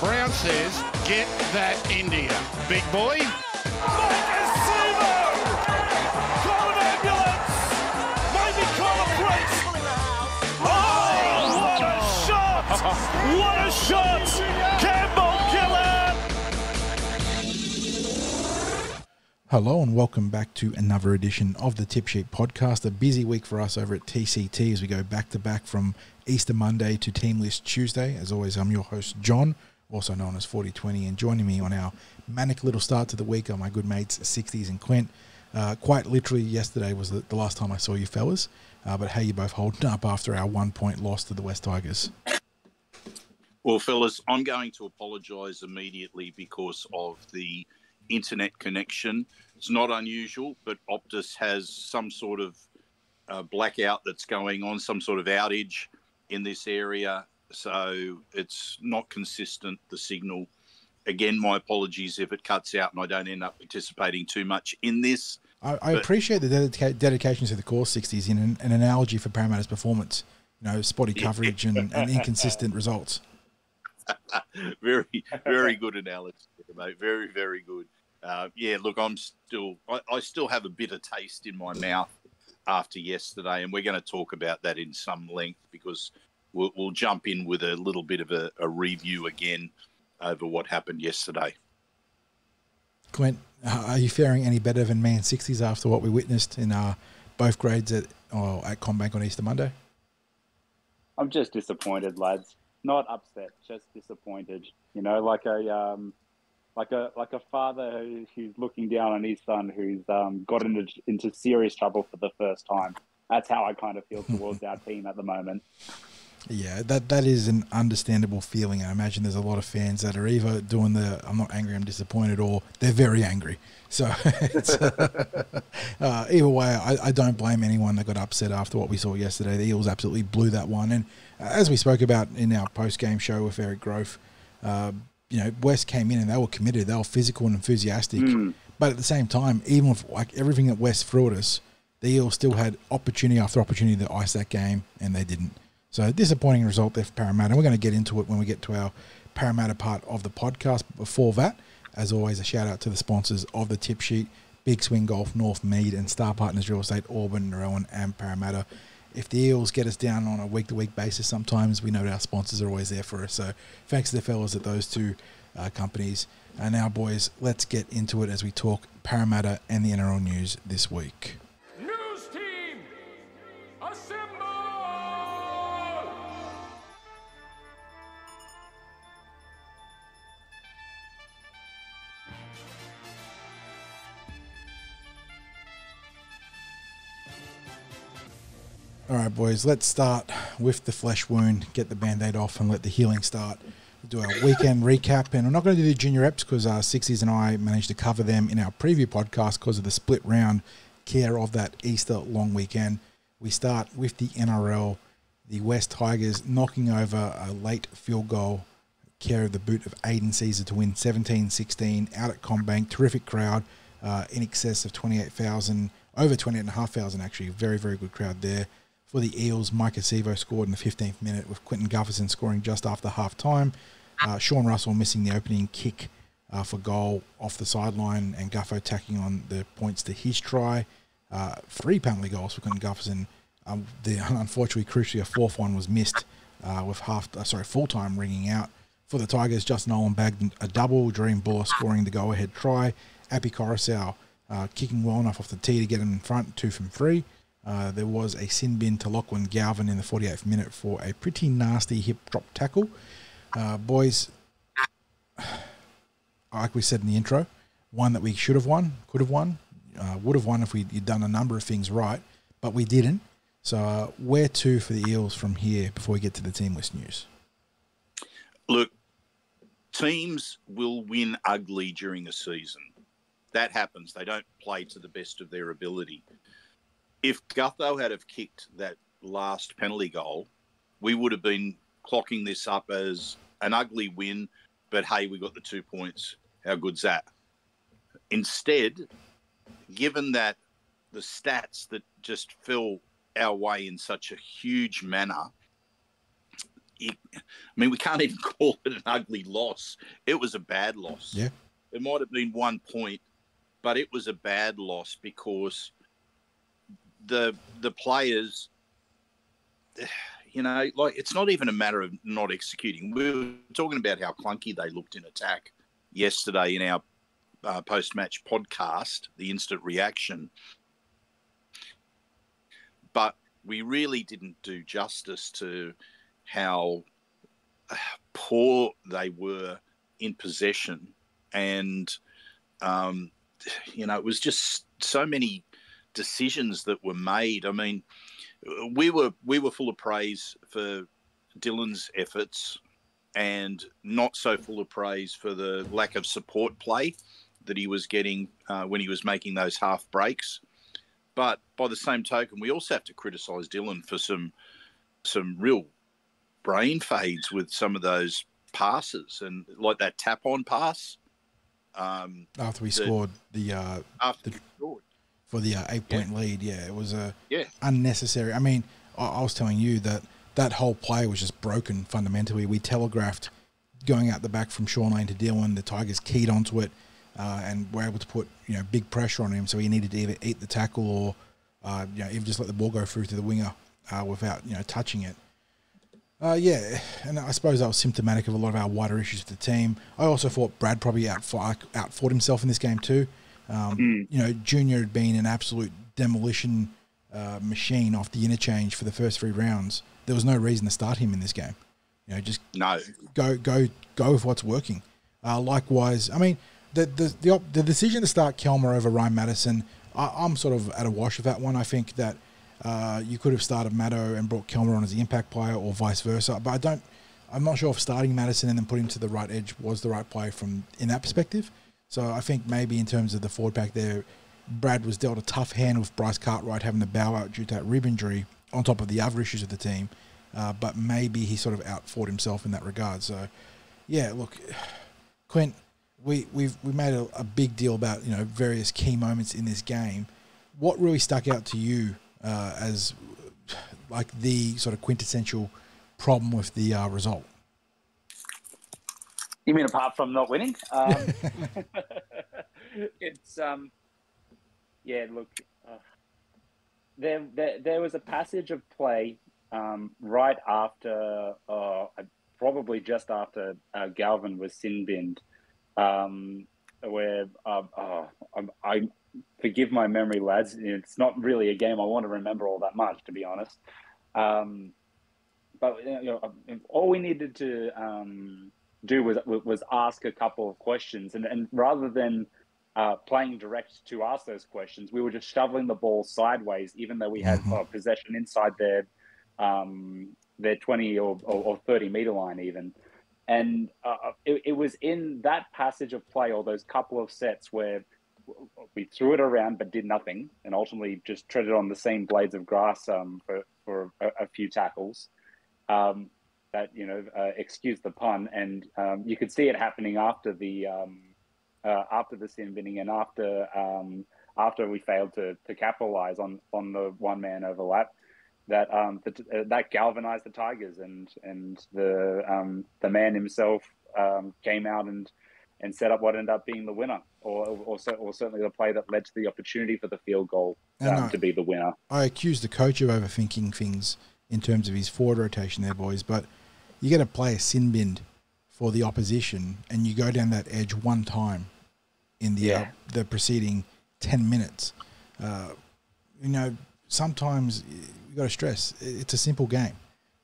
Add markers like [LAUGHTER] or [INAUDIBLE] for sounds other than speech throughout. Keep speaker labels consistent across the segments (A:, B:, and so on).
A: Brown says, get that India. Big boy.
B: Hello and welcome back to another edition of the Tip Sheet Podcast. A busy week for us over at TCT as we go back to back from Easter Monday to Team List Tuesday. As always, I'm your host, John, also known as 4020, and joining me on our manic little start to the week are my good mates, 60s and Clint. Uh, quite literally, yesterday was the, the last time I saw you fellas, uh, but how you both holding up after our one point loss to the West Tigers?
C: Well, fellas, I'm going to apologise immediately because of the internet connection. It's not unusual, but Optus has some sort of uh, blackout that's going on, some sort of outage in this area. So it's not consistent, the signal. Again, my apologies if it cuts out and I don't end up participating too much in this.
B: I, I
C: But-
B: appreciate the dedica- dedication to the core 60s in an, an analogy for Parramatta's performance. You know, spotty coverage and, and inconsistent results. [LAUGHS]
C: very, very [LAUGHS] good analogy, mate. Very, very good. Uh, yeah, look, I'm still, I, I still have a bitter taste in my mouth after yesterday, and we're going to talk about that in some length because we'll, we'll jump in with a little bit of a, a review again over what happened yesterday.
B: Clint, uh, are you faring any better than me Man 60s after what we witnessed in uh, both grades at, or at CommBank on Easter Monday?
D: I'm just disappointed, lads. Not upset, just disappointed. You know, like a um, like a like a father who, who's looking down on his son who's um, got into into serious trouble for the first time. That's how I kind of feel [LAUGHS] towards our team at the moment.
B: Yeah, that that is an understandable feeling. I imagine there's a lot of fans that are either doing the "I'm not angry, I'm disappointed" or they're very angry. So [LAUGHS] it's, uh, either way, I, I don't blame anyone that got upset after what we saw yesterday. The Eels absolutely blew that one, and uh, as we spoke about in our post game show with Eric Grove, uh, you know, West came in and they were committed, they were physical and enthusiastic, hmm. but at the same time, even with like everything that West threw at us, the Eels still had opportunity after opportunity to ice that game, and they didn't. So disappointing result there for Parramatta. And we're going to get into it when we get to our Parramatta part of the podcast. But before that, as always, a shout out to the sponsors of the tip sheet, Big Swing Golf, North Mead, and Star Partners Real Estate, Auburn, Rowan, and Parramatta. If the Eels get us down on a week to week basis, sometimes we know that our sponsors are always there for us. So thanks to the fellas at those two uh, companies. And now, boys, let's get into it as we talk Parramatta and the NRL news this week. Right, boys, let's start with the flesh wound, get the band aid off, and let the healing start. We'll do our weekend recap, and we're not going to do the junior reps because our Sixties and I managed to cover them in our preview podcast because of the split round care of that Easter long weekend. We start with the NRL, the West Tigers knocking over a late field goal, care of the boot of Aidan Sezer to win 17 16 out at CommBank. Terrific crowd, uh, in excess of 28,000, over 28,500 actually. Very, very good crowd there. For the Eels, Maika Sivo scored in the 15th minute with Clinton Gutherson scoring just after half time. Uh, Sean Russell missing the opening kick uh, for goal off the sideline and Gutho tacking on the points to his try. Uh, three penalty goals for Clinton Gutherson. Um, the [LAUGHS] unfortunately, crucially, a fourth one was missed uh, with half, uh, sorry, full time ringing out. For the Tigers, Justin Olam bagged a double, Jahream Bula scoring the go ahead try. Api Koroisau uh, kicking well enough off the tee to get him in front, two from three. Uh, there was a sin bin to Lachlan Galvin in the 48th minute for a pretty nasty hip drop tackle. Uh, boys, like we said in the intro, one that we should have won, could have won, uh, would have won if we'd done a number of things right, but we didn't. So, uh, where to for the Eels from here before we get to the team list news?
C: Look, teams will win ugly during a season. That happens. They don't play to the best of their ability. If Gutho had have kicked that last penalty goal, we would have been clocking this up as an ugly win, but hey, we got the two points. How good's that? Instead, given that the stats that just fell our way in such a huge manner. It, I mean, we can't even [LAUGHS] call it an ugly loss. It was a bad loss.
B: Yeah.
C: It might have been one point, but it was a bad loss because the the players, you know, like it's not even a matter of not executing. We were talking about how clunky they looked in attack yesterday in our uh, post match podcast, the instant reaction. But we really didn't do justice to how uh, poor they were in possession. And, um, you know, it was just so many decisions that were made. I mean, we were we were full of praise for Dylan's efforts and not so full of praise for the lack of support play that he was getting uh, when he was making those half breaks. But by the same token, we also have to criticise Dylan for some some real brain fades with some of those passes and like that tap on pass. Um,
B: After we
C: the-
B: scored the uh,
C: after
B: The-
C: he scored.
B: For the uh, eight point lead, yeah, it was a
C: Yeah.
B: unnecessary. I mean, I, I was telling you that that whole play was just broken fundamentally. We telegraphed going out the back from Shaun Lane to Dylan. The Tigers keyed onto it uh, and were able to put you know big pressure on him. So he needed to either eat the tackle or uh, you know even just let the ball go through to the winger uh, without you know touching it. Uh, yeah, and I suppose that was symptomatic of a lot of our wider issues with the team. I also thought Brad probably outfought, outfought himself in this game too. Um, You know, Junior had been an absolute demolition uh, machine off the interchange for the first three rounds. There was no reason to start him in this game. You know, just
C: No,
B: go go go with what's working. Uh, likewise, I mean the the the, op- the decision to start Kelma over Ryan Matterson, I, I'm sort of at a wash with that one. I think that uh, you could have started Maddo and brought Kelma on as the impact player, or vice versa. But I don't. I'm not sure if starting Madison and then putting him to the right edge was the right play from in that perspective. So I think maybe in terms of the forward pack there, Brad was dealt a tough hand with Bryce Cartwright having the bow out due to that rib injury, on top of the other issues of the team. Uh, but maybe he sort of outfought himself in that regard. So, yeah, look, [SIGHS] Clint, we we've we made a, a big deal about you know various key moments in this game. What really stuck out to you uh, as [SIGHS] like the sort of quintessential problem with the uh, result?
D: You mean apart from not winning? Um, [LAUGHS] it's um, yeah. Look, uh, there, there there was a passage of play um, right after, uh, probably just after uh, Galvin was sin binned, um, where uh, oh, I, I forgive my memory, lads. It's not really a game I want to remember all that much, to be honest. Um, but you know, all we needed to um, do was was ask a couple of questions, and, and rather than uh, playing direct to ask those questions, we were just shoveling the ball sideways, even though we had
B: Mhm.
D: uh, possession inside their um, their twenty or, or, or thirty meter line, even. And uh, it, it was in that passage of play, or those couple of sets where we threw it around but did nothing, and ultimately just treaded on the same blades of grass um, for for a, a few tackles. Um, that you know, uh, excuse the pun, and um, you could see it happening after the um, uh, after the sin binning and after um, after we failed to to capitalize on on the one man overlap. That um, that, uh, that galvanized the Tigers, and and the um, the man himself um, came out and and set up what ended up being the winner, or or, or certainly the play that led to the opportunity for the field goal um,
B: uh,
D: to be the winner.
B: I accuse the coach of overthinking things in terms of his forward rotation there, boys, but you get to play a sin bind for the opposition and you go down that edge one time in the uh, the preceding 10 minutes. Uh, you know, sometimes you got to stress it's a simple game.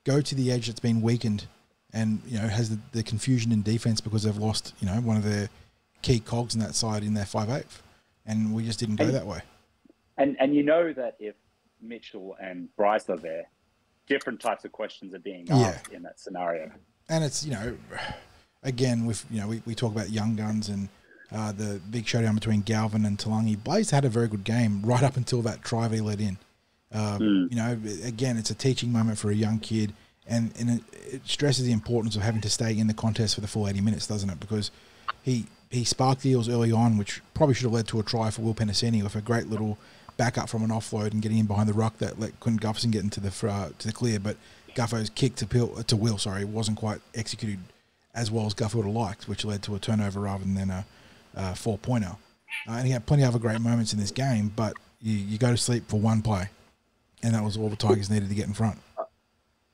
B: Go to the edge that's been weakened and, you know, has the, the confusion in defense because they've lost, you know, one of their key cogs in that side in their 5-8 And we just didn't go
D: And-
B: that way.
D: And and you know that if Mitchell and Bryce are there, different types of questions are being
B: Yeah.
D: asked in that scenario.
B: and it's you know again with you know we, we talk about young guns and uh, the big showdown between Galvin and Talagi. Blaize had a very good game right up until that try he let in. Uh, You know, again, it's a teaching moment for a young kid, and and it, it stresses the importance of having to stay in the contest for the full eighty minutes, doesn't it? Because he he sparked Eels early on, which probably should have led to a try for Will Penisini with a great little back up from an offload and getting in behind the ruck that let Clint Gutherson get into the uh, to the clear, but Gutho's kick to Pil, to Will, sorry, wasn't quite executed as well as Guffer would have liked, which led to a turnover rather than a, a four pointer. Uh, and he had plenty of other great moments in this game, but you, you go to sleep for one play, and that was all the Tigers needed to get in front.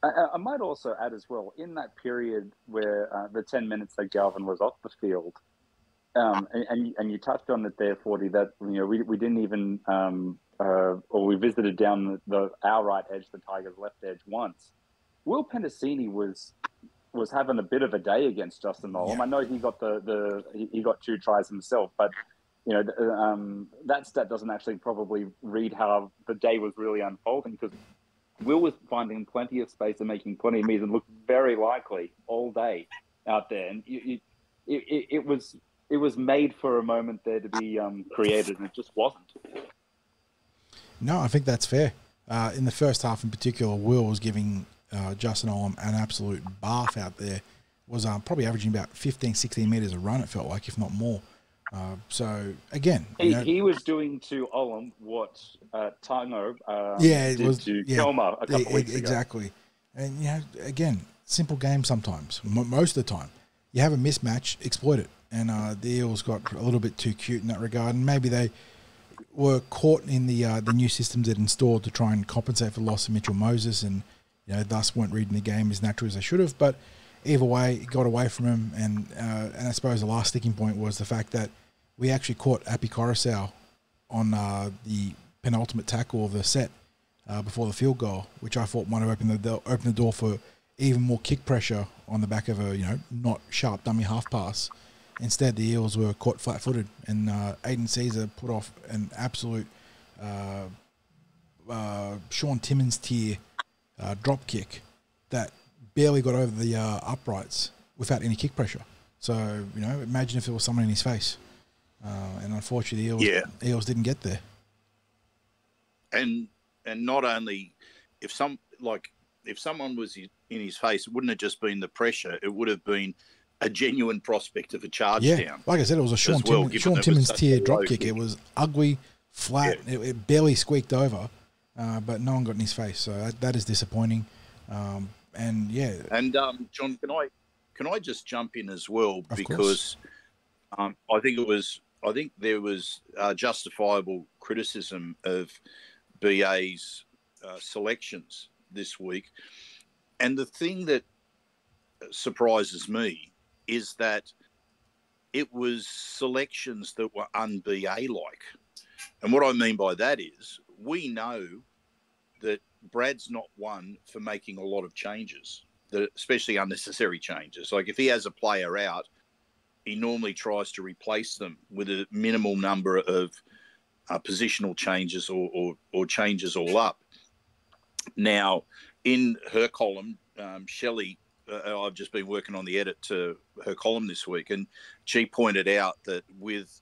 D: I, I might also add as well, in that period where uh, the 10 minutes that Galvin was off the field, um, and, and, and you touched on it there, 40, that you know we, we didn't even, um, uh, or we visited down the, the, our right edge, the Tigers' left edge once. Will Penisini was was having a bit of a day against Justin Olam. Yeah. I know he got the, the he got two tries himself, but you know um, that stat doesn't actually probably read how the day was really unfolding because Will was finding plenty of space and making plenty of means and looked very likely all day out there, and it, it, it was it was made for a moment there to be um, created, and it just wasn't.
B: No, I think that's fair. Uh, in the first half, in particular, Will was giving uh, Justin Olam an absolute bath out there. Was um, probably averaging about 15, 16 meters a run. It felt like, if not more. Uh, so again,
D: he, know, he, was doing to Olam what uh, Tango um,
B: yeah, it was,
D: to
B: yeah,
D: Kelma a couple
B: yeah,
D: weeks
B: exactly. ago. Exactly, and you know, again, simple game sometimes. M- most of the time, you have a mismatch, exploit it. And uh, the Eels got a little bit too cute in that regard, and maybe they were caught in the uh, the new systems that installed to try and compensate for the loss of Mitchell Moses, and you know, thus weren't reading the game as naturally as they should have. But either way, it got away from him. And uh, and I suppose the last sticking point was the fact that we actually caught Api Koroisau on uh, the penultimate tackle of the set uh, before the field goal, which I thought might have opened the opened the door for even more kick pressure on the back of a you know not sharp dummy half pass. Instead, the Eels were caught flat-footed, and uh, Aidan Sezer put off an absolute uh, uh, Shaun Timmins tier uh, drop kick that barely got over the uh, uprights without any kick pressure. So you know, imagine if there was someone in his face, uh, and unfortunately, the Eels,
C: yeah.
B: Eels didn't get there.
C: And and not only if some like if someone was in his face, it wouldn't have just been the pressure; it would have been a genuine prospect of a charge
B: yeah.
C: down.
B: Like I said, it was a Shaun, well, Tim, Shaun Timmins tier drop kick. It was ugly, flat. Yeah. It, it, barely squeaked over, uh, but no one got in his face. So that, that is disappointing. Um, and yeah.
C: And um, John, can I can I just jump in as well
B: of
C: because um, I think it was I think there was uh, justifiable criticism of BA's uh, selections this week, and the thing that surprises me is that it was selections that were un-BA like. And what I mean by that is we know that Brad's not one for making a lot of changes, that especially unnecessary changes. Like if he has a player out, he normally tries to replace them with a minimal number of uh, positional changes or, or, or, changes all up. Now, in her column, um, Shelley uh, I've just been working on the edit to her column this week, and she pointed out that with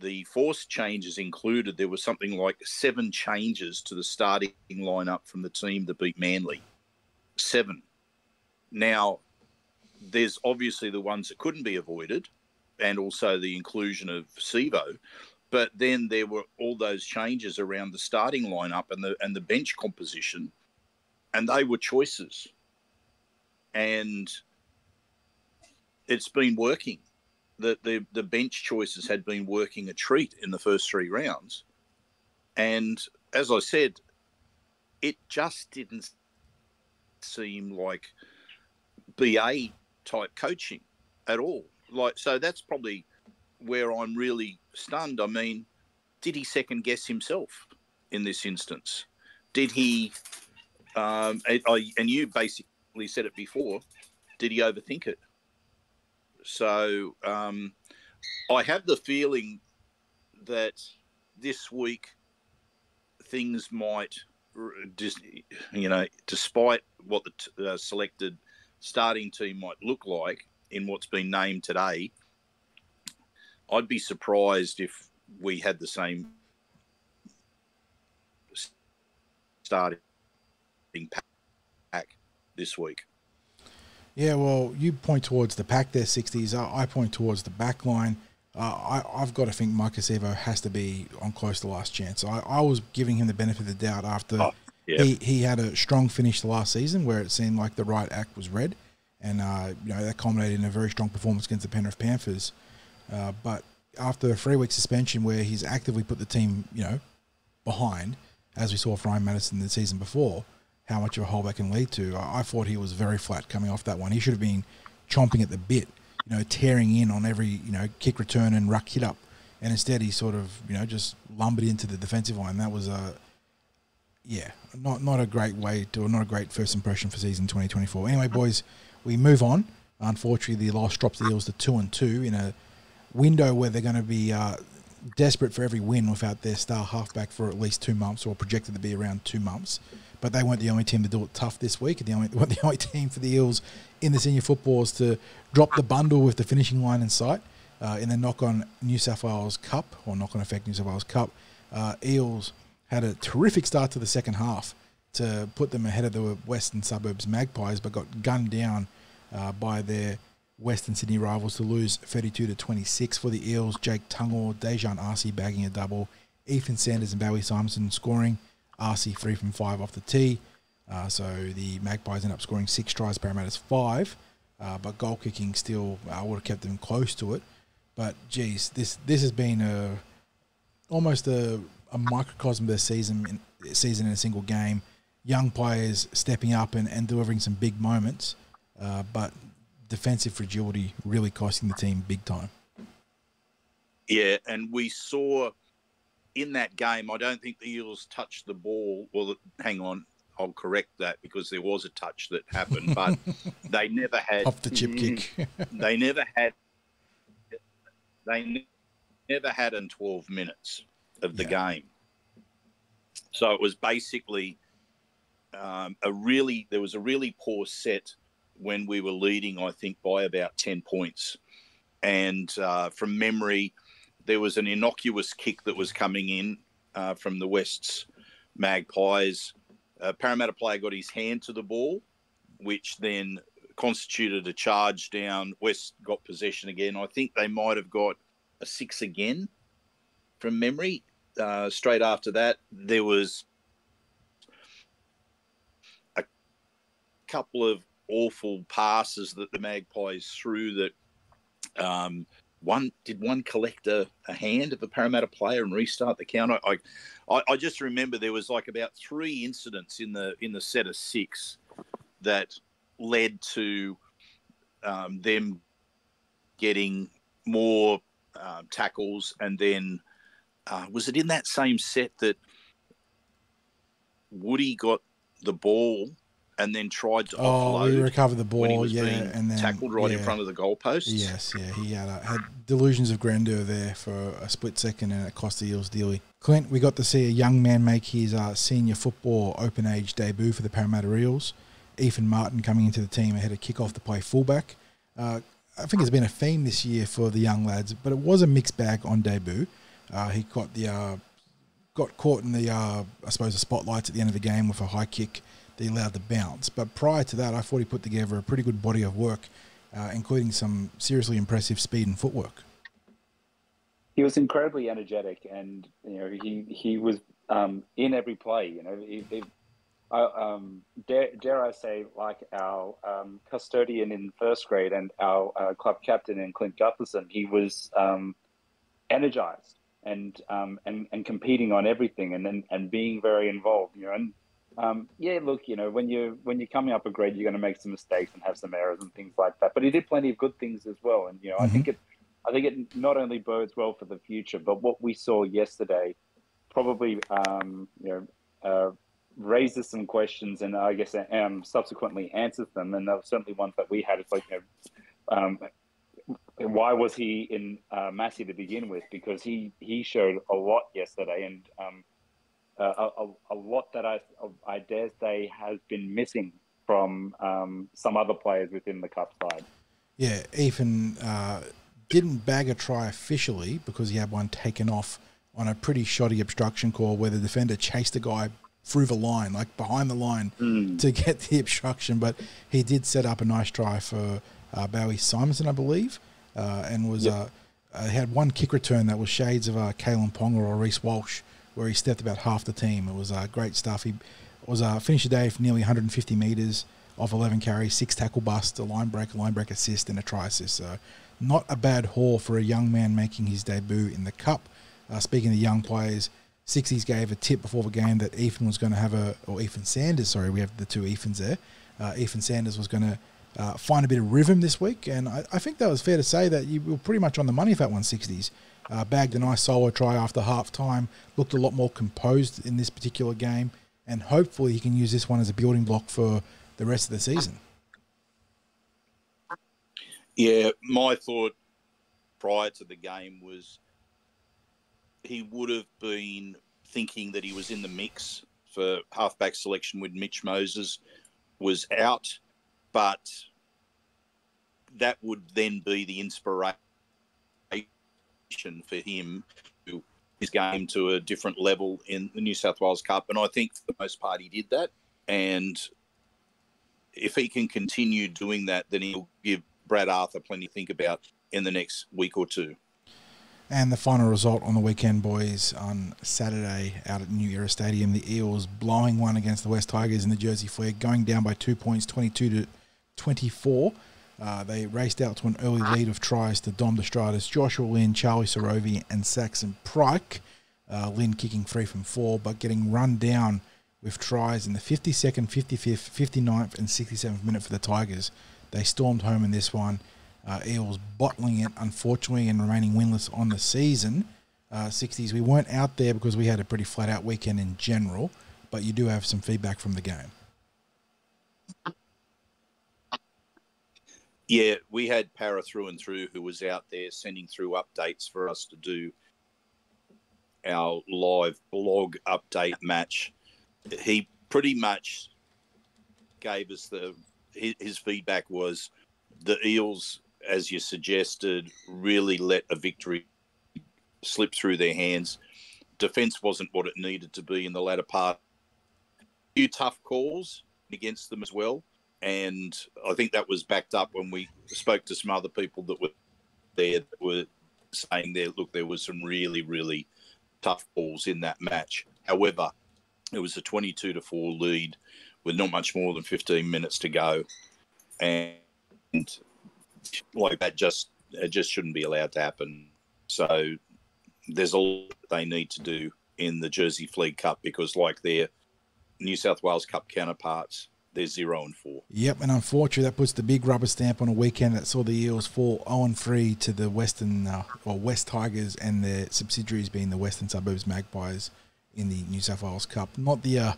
C: the force changes included, there was something like seven changes to the starting lineup from the team that beat Manly. Seven. Now, there's obviously the ones that couldn't be avoided, and also the inclusion of Sivo. But then there were all those changes around the starting lineup and the and the bench composition, and they were choices and it's been working. The, the the bench choices had been working a treat in the first three rounds, and as I said, it just didn't seem like BA type coaching at all. Like so, that's probably where I'm really stunned. I mean, did he second guess himself in this instance? Did he? Um, and you basically said it before. Did he overthink it? So um, I have the feeling that this week things might you know despite what the uh, selected starting team might look like in what's been named today i'd be surprised if we had the same starting pack this week.
B: Yeah, well, you point towards the pack there, 60s. I point towards the back line. uh, I, I've got to think Maika Sivo has to be on close to last chance. I, I was giving him the benefit of the doubt after
C: Oh, yeah.
B: he, he had a strong finish the last season where it seemed like the right act was read. And, uh, you know, that culminated in a very strong performance against the Penrith Panthers. Uh, but after a three week suspension where he's actively put the team, you know, behind, as we saw from Ryan Matterson the season before, how much of a hole that can lead to. I, I thought he was very flat coming off that one. He should have been chomping at the bit, you know, tearing in on every, you know, kick return and ruck hit up. And instead he sort of, you know, just lumbered into the defensive line. That was a, yeah, not not a great way to, or not a great first impression for season 2024. Anyway, boys, we move on. Unfortunately, the loss drops the Eels to two and two in a window where they're going to be uh, desperate for every win without their star halfback for at least two months, or projected to be around two months. But they weren't the only team to do it tough this week. The only, [LAUGHS] weren't the only team for the Eels in the senior footballs to drop the bundle with the finishing line in sight uh, in the knock on New South Wales Cup or knock on effect New South Wales Cup. Uh, Eels had a terrific start to the second half to put them ahead of the Western Suburbs Magpies, but got gunned down uh, by their Western Sydney rivals to lose 32 to 26 for the Eels. Jake Tungor, Dejan Arce bagging a double, Ethan Sanders and Bowie Simonson scoring. Arce three from five off the tee. Uh, so the Magpies end up scoring six tries, Parramatta's five, uh, but goal kicking still uh, would have kept them close to it. But geez, this this has been a almost a, a microcosm of their season in, season in a single game. Young players stepping up and, and delivering some big moments, uh, but defensive fragility really costing the team big time.
C: Yeah, and we saw in that game. I don't think the Eels touched the ball. Well, hang on, I'll correct that because there was a touch that happened, [LAUGHS] but they never had
B: Off the chip kick. [LAUGHS]
C: they never had they ne- never had in 12 minutes of the game so it was basically um, a really there was a really poor set when we were leading i think by about 10 points and uh, from memory there was an innocuous kick that was coming in uh, from the west's magpies a parramatta player got his hand to the ball which then constituted a charge down. West got possession again. I think they might have got a six again from memory. Uh, straight after that, there was a couple of awful passes that the Magpies threw that um, one did one collect a, a hand of a Parramatta player and restart the count. I, I I just remember there was like about three incidents in the in the set of six that led to um, them getting more uh, tackles, and then uh, was it in that same set that Woody got the ball and then tried to
B: oh,
C: offload
B: we recovered the
C: he
B: ball, yeah, and then
C: tackled right in front of the goalpost.
B: Yes, yeah, he had, a, had delusions of grandeur there for a split second, and it cost the Eels dearly. Clint, we got to see a young man make his uh, senior football open age debut for the Parramatta Eels. Ethan Martin coming into the team ahead of kickoff to play fullback. Uh, I think it's been a theme this year for the young lads, but it was a mixed bag on debut. Uh, he got the uh, got caught in the uh, I suppose the spotlights at the end of the game with a high kick that he allowed to bounce. But prior to that, I thought he put together a pretty good body of work, uh, including some seriously impressive speed and footwork.
D: he was incredibly energetic, and you know he he was um, in every play. You know, he, he, um, dare, dare I say, like our um, custodian in first grade and our uh, club captain in Clint Gutherson, he was um, energized and um, and and competing on everything, and and, and being very involved. You know, and um, yeah, look, you know, when you when you're coming up a grade, you're going to make some mistakes and have some errors and things like that. But he did plenty of good things as well, and you know, I think it I think it not only bodes well for the future, but what we saw yesterday probably um, you know uh, raises some questions, and I guess um, subsequently answers them. And there were certainly ones that we had. It's like you know, um, why was he in uh, Massey to begin with? Because he he showed a lot yesterday, and a, a, a lot that I I dare say has been missing from um, some other players within the cup side.
B: Yeah, Ethan uh, didn't bag a try officially because he had one taken off on a pretty shoddy obstruction call where the defender chased the guy through the line, like behind the line, to get the obstruction. But he did set up a nice try for uh, Bowie Simonson, I believe, uh, and was uh, uh, had one kick return that was shades of uh, Kalyn Ponga or Reece Walsh, where he stepped about half the team. It was uh, great stuff. He was uh, finished the day for nearly 150 metres off 11 carries, six tackle busts, a line break, a line break assist, and a try assist. So not a bad haul for a young man making his debut in the Cup. Uh, speaking of young players, Sixties gave a tip before the game that Ethan was going to have a, or Ethan Sanders, sorry, we have the two Ethans there. Uh, Ethan Sanders was going to uh, find a bit of rhythm this week, and I, I, think that was fair to say that you were pretty much on the money for that 160s. Uh, bagged a nice solo try after half time, looked a lot more composed in this particular game, and hopefully he can use this one as a building block for the rest of the season.
C: Yeah, my thought prior to the game was he would have been thinking that he was in the mix for halfback selection when Mitch Moses was out, but that would then be the inspiration for him to his game to a different level in the New South Wales Cup. And I think for the most part he did that. And if he can continue doing that, then he'll give Brad Arthur plenty to think about in the next week or two.
B: And the final result on the weekend, boys, on Saturday out at New Era Stadium, the Eels blowing one against the West Tigers in the Jersey Flegg, going down by two points, 22 to 24. Uh, they raced out to an early lead of tries to Dom Destratus, Joshua Lynn, Charlie Sorovi, and Saxon Pryke. Uh, Lynn kicking three from four, but getting run down with tries in the 52nd, 55th, 59th, and 67th minute for the Tigers. They stormed home in this one. Uh, Eels bottling it, unfortunately, and remaining winless on the season. Uh, 60s, we weren't out there because we had a pretty flat out weekend in general, but you do have some feedback from the game.
C: Yeah, we had Para through and through who was out there sending through updates for us to do our live blog update match. He pretty much gave us the his, his feedback was the Eels as you suggested, really let a victory slip through their hands. Defence wasn't what it needed to be in the latter part. A few tough calls against them as well. And I think that was backed up when we spoke to some other people that were there that were saying there, look, there was some really, really tough balls in that match. However, it was a 22 to 4 lead with not much more than 15 minutes to go. And like that just it just shouldn't be allowed to happen. So there's a lot they need to do in the Jersey Flegg Cup because, like their New South Wales Cup counterparts, they're zero and four.
B: Yep, and unfortunately, that puts the big rubber stamp on a weekend that saw the Eels fall zero oh and three to the Western uh, or West Tigers and their subsidiaries being the Western Suburbs Magpies in the New South Wales Cup. Not the uh,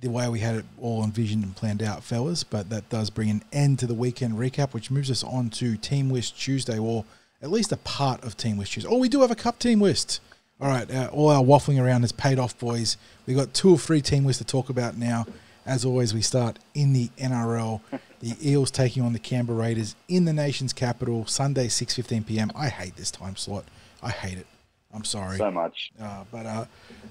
B: the way we had it all envisioned and planned out, fellas. But that does bring an end to the weekend recap, which moves us on to Team List Tuesday, or at least a part of Team List Tuesday. Oh, we do have a Cup Team List. All right, uh, all our waffling around has paid off, boys. We've got two or three team lists to talk about now. As always, we start in the NRL. The [LAUGHS] Eels taking on the Canberra Raiders in the nation's capital, Sunday, 6.15 p.m. I hate this time slot. I hate it. I'm sorry.
D: So much.
B: Uh, but uh,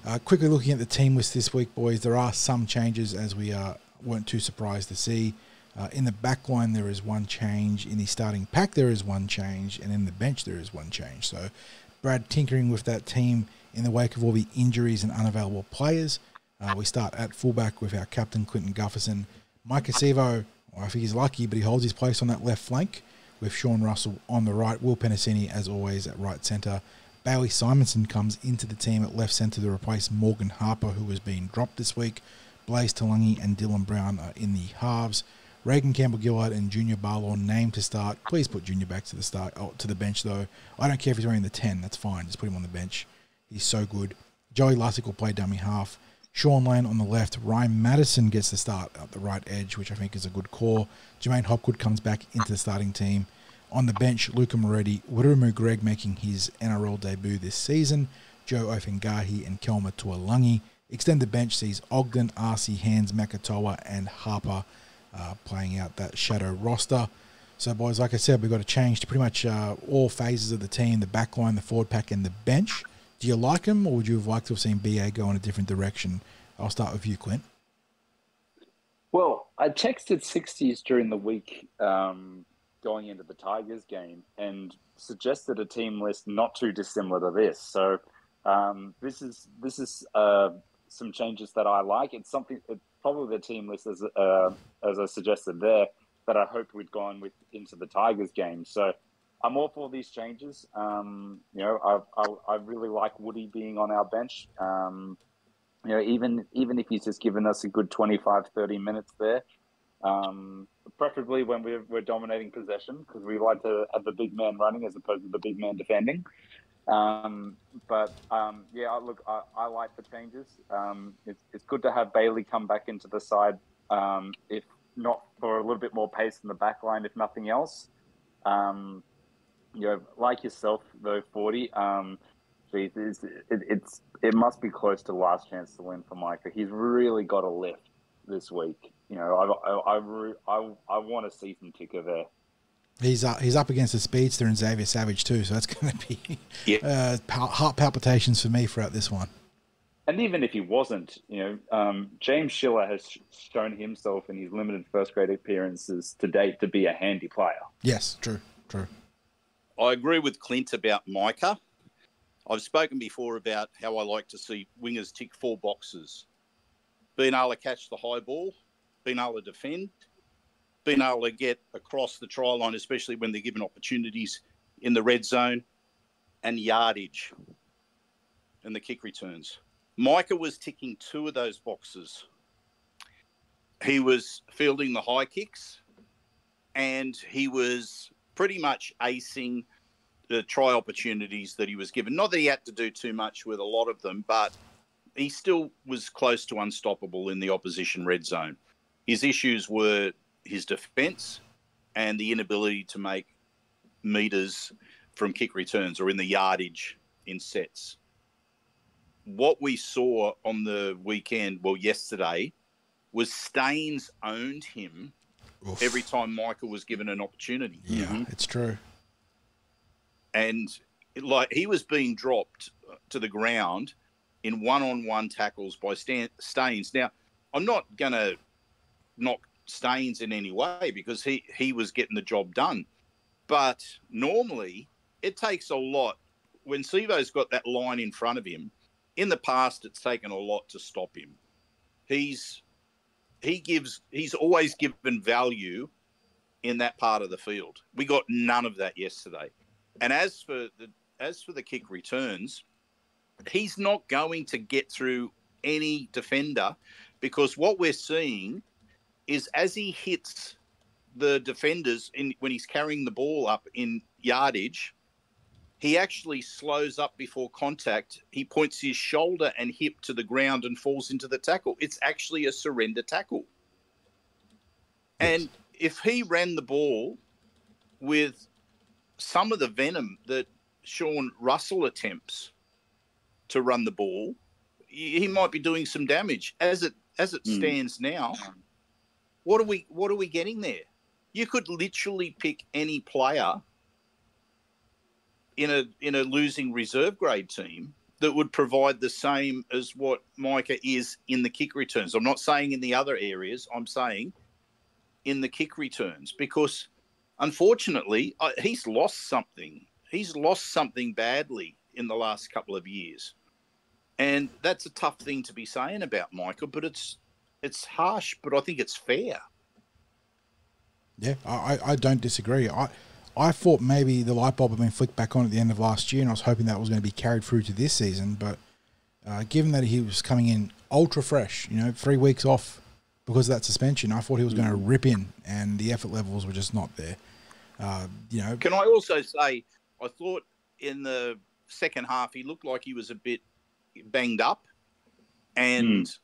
B: uh, quickly looking at the team list this week, boys, there are some changes as we uh, weren't too surprised to see. Uh, in the back line, there is one change. In the starting pack, there is one change. And in the bench, there is one change. So Brad tinkering with that team in the wake of all the injuries and unavailable players. Uh, we start at fullback with our captain, Clinton Gutherson. Maika Sivo, well, I think he's lucky, but he holds his place on that left flank with Sean Russell on the right. Will Penisini, as always, at right centre. Bailey Simonsson comes into the team at left centre to replace Morgan Harper, who was being dropped this week. Blaize Talagi and Dylan Brown are in the halves. Reagan Campbell Gillard and Junior Paulo named to start. Please put Junior back to the start oh, to the bench though. I don't care if he's wearing the ten. That's fine. Just put him on the bench. He's so good. Joey Lussick will play dummy half. Shaun Lane on the left. Ryan Matterson gets the start at the right edge, which I think is a good call. J'maine Hopgood comes back into the starting team. On the bench, Luca Moretti, Wiremu Greig making his NRL debut this season, Joe Ofahengaue and Kelma Tuilagi. Extended bench sees Ogden, Arcee, Hands, Makatoa, and Harper uh, playing out that shadow roster. So, boys, like I said, we've got to change to pretty much uh, all phases of the team the back line, the forward pack, and the bench. Do you like him, or would you have liked to have seen BA go in a different direction? I'll start with you, Clint.
D: Well, I texted 60s during the week um, going into the Tigers game and suggested a team list not too dissimilar to this. So um, this is this is uh, some changes that I like. It's something it's probably the team list as uh, as I suggested there that I hoped we'd gone with into the Tigers game. So I'm all for these changes. Um, you know, I, I, I really like Woody being on our bench. Um, you know, even even if he's just given us a good 25, 30 minutes there, um, preferably when we're, we're dominating possession because we like to have the big man running as opposed to the big man defending. Um, but um, yeah, look, I, I, like the changes. Um, it's, it's good to have Bailey come back into the side, um, if not for a little bit more pace in the back line, if nothing else. Um, you know, like yourself, though, 40, um, geez, it's, it, it's, it must be close to last chance to win for Maika. He's really got a lift this week. You know, I, I, I, I, I want to see some ticker there.
B: He's uh, he's up against the speedster and Xavier Savage too, so that's [LAUGHS] going to be
C: Yeah.
B: uh, pal- heart palpitations for me throughout this one.
D: And even if he wasn't, you know, um, James Schiller has shown himself in his limited first grade appearances to date to be a handy player.
B: Yes, true, true.
C: I agree with Clint about Maika. I've spoken before about how I like to see wingers tick four boxes being able to catch the high ball, being able to defend, being able to get across the try line, especially when they're given opportunities in the red zone, and yardage and the kick returns. Maika was ticking two of those boxes. He was fielding the high kicks and he was pretty much acing the try opportunities that he was given. Not that he had to do too much with a lot of them, but he still was close to unstoppable in the opposition red zone. His issues were his defense and the inability to make meters from kick returns or in the yardage in sets. What we saw on the weekend, well, yesterday, was Staines owned him
B: Oof.
C: every time Michael was given an opportunity.
B: yeah, mm-hmm. it's true.
C: And like he was being dropped uh, to the ground in one-on-one tackles by Stan- Staines. Now, I'm not going to knock Staines in any way because he he was getting the job done. But normally, it takes a lot when Sivo's got that line in front of him. In the past, it's taken a lot to stop him. He's he gives he's always given value in that part of the field. We got none of that yesterday. And as for the as for the kick returns, he's not going to get through any defender because what we're seeing is as he hits the defenders in when he's carrying the ball up in yardage, he actually slows up before contact. He points his shoulder and hip to the ground and falls into the tackle. It's actually a surrender tackle. And if he ran the ball with some of the venom that Sean Russell attempts to run the ball, he might be doing some damage. As it as it
D: Mm.
C: stands now, what are we what are we getting there? You could literally pick any player in a in a losing reserve grade team that would provide the same as what Maika is in the kick returns. I'm not saying in the other areas. I'm saying in the kick returns because unfortunately uh, he's lost something. He's lost something badly in the last couple of years, and that's a tough thing to be saying about Maika. But it's it's harsh, but I think it's fair.
B: Yeah, I, I- I don't disagree. I I thought maybe the light bulb had been flicked back on at the end of last year, and I was hoping that was going to be carried through to this season. But uh, given that he was coming in ultra fresh, you know, three weeks off because of that suspension, I thought he was going to rip in, and the effort levels were just not there. Uh, you know,
C: Can I also say, I thought in the second half he looked like he was a bit banged up, and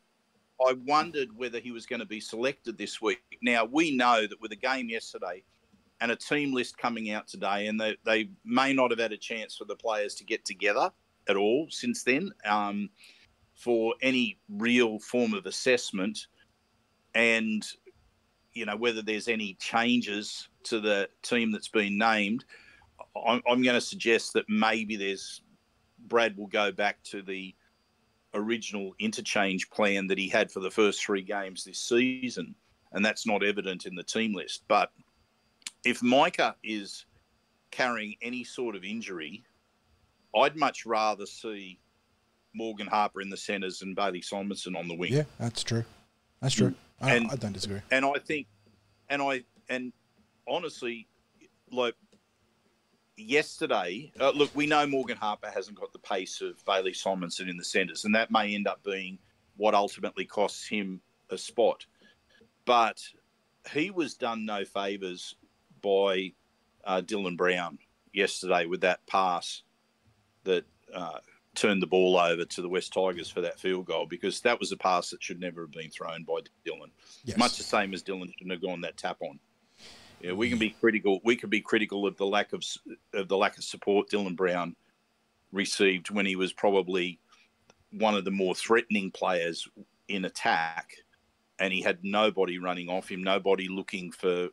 C: I wondered whether he was going to be selected this week. Now we know that with a game yesterday and a team list coming out today, and they, they may not have had a chance for the players to get together at all since then um, for any real form of assessment, and you know whether there's any changes to the team that's been named. I'm, I'm going to suggest that maybe there's Brad will go back to the original interchange plan that he had for the first three games this season, and that's not evident in the team list. But if Maika is carrying any sort of injury, I'd much rather see Morgan Harper in the centres and Bailey Simonsson on the wing.
B: Yeah, that's true. That's true. I,
C: And-
B: I don't disagree.
C: And I think, and I, and honestly, like yesterday, uh, look, we know Morgan Harper hasn't got the pace of Bailey Simonsson in the centres, and that may end up being what ultimately costs him a spot. But he was done no favours by uh, Dylan Brown yesterday with that pass that uh, turned the ball over to the West Tigers for that field goal because that was a pass that should never have been thrown by Dylan
B: Yes.
C: much the same as Dylan shouldn't have gone that tap on. Yeah, we can be critical. We can be critical of the lack of of the lack of support Dylan Brown received when he was probably one of the more threatening players in attack, and he had nobody running off him, nobody looking for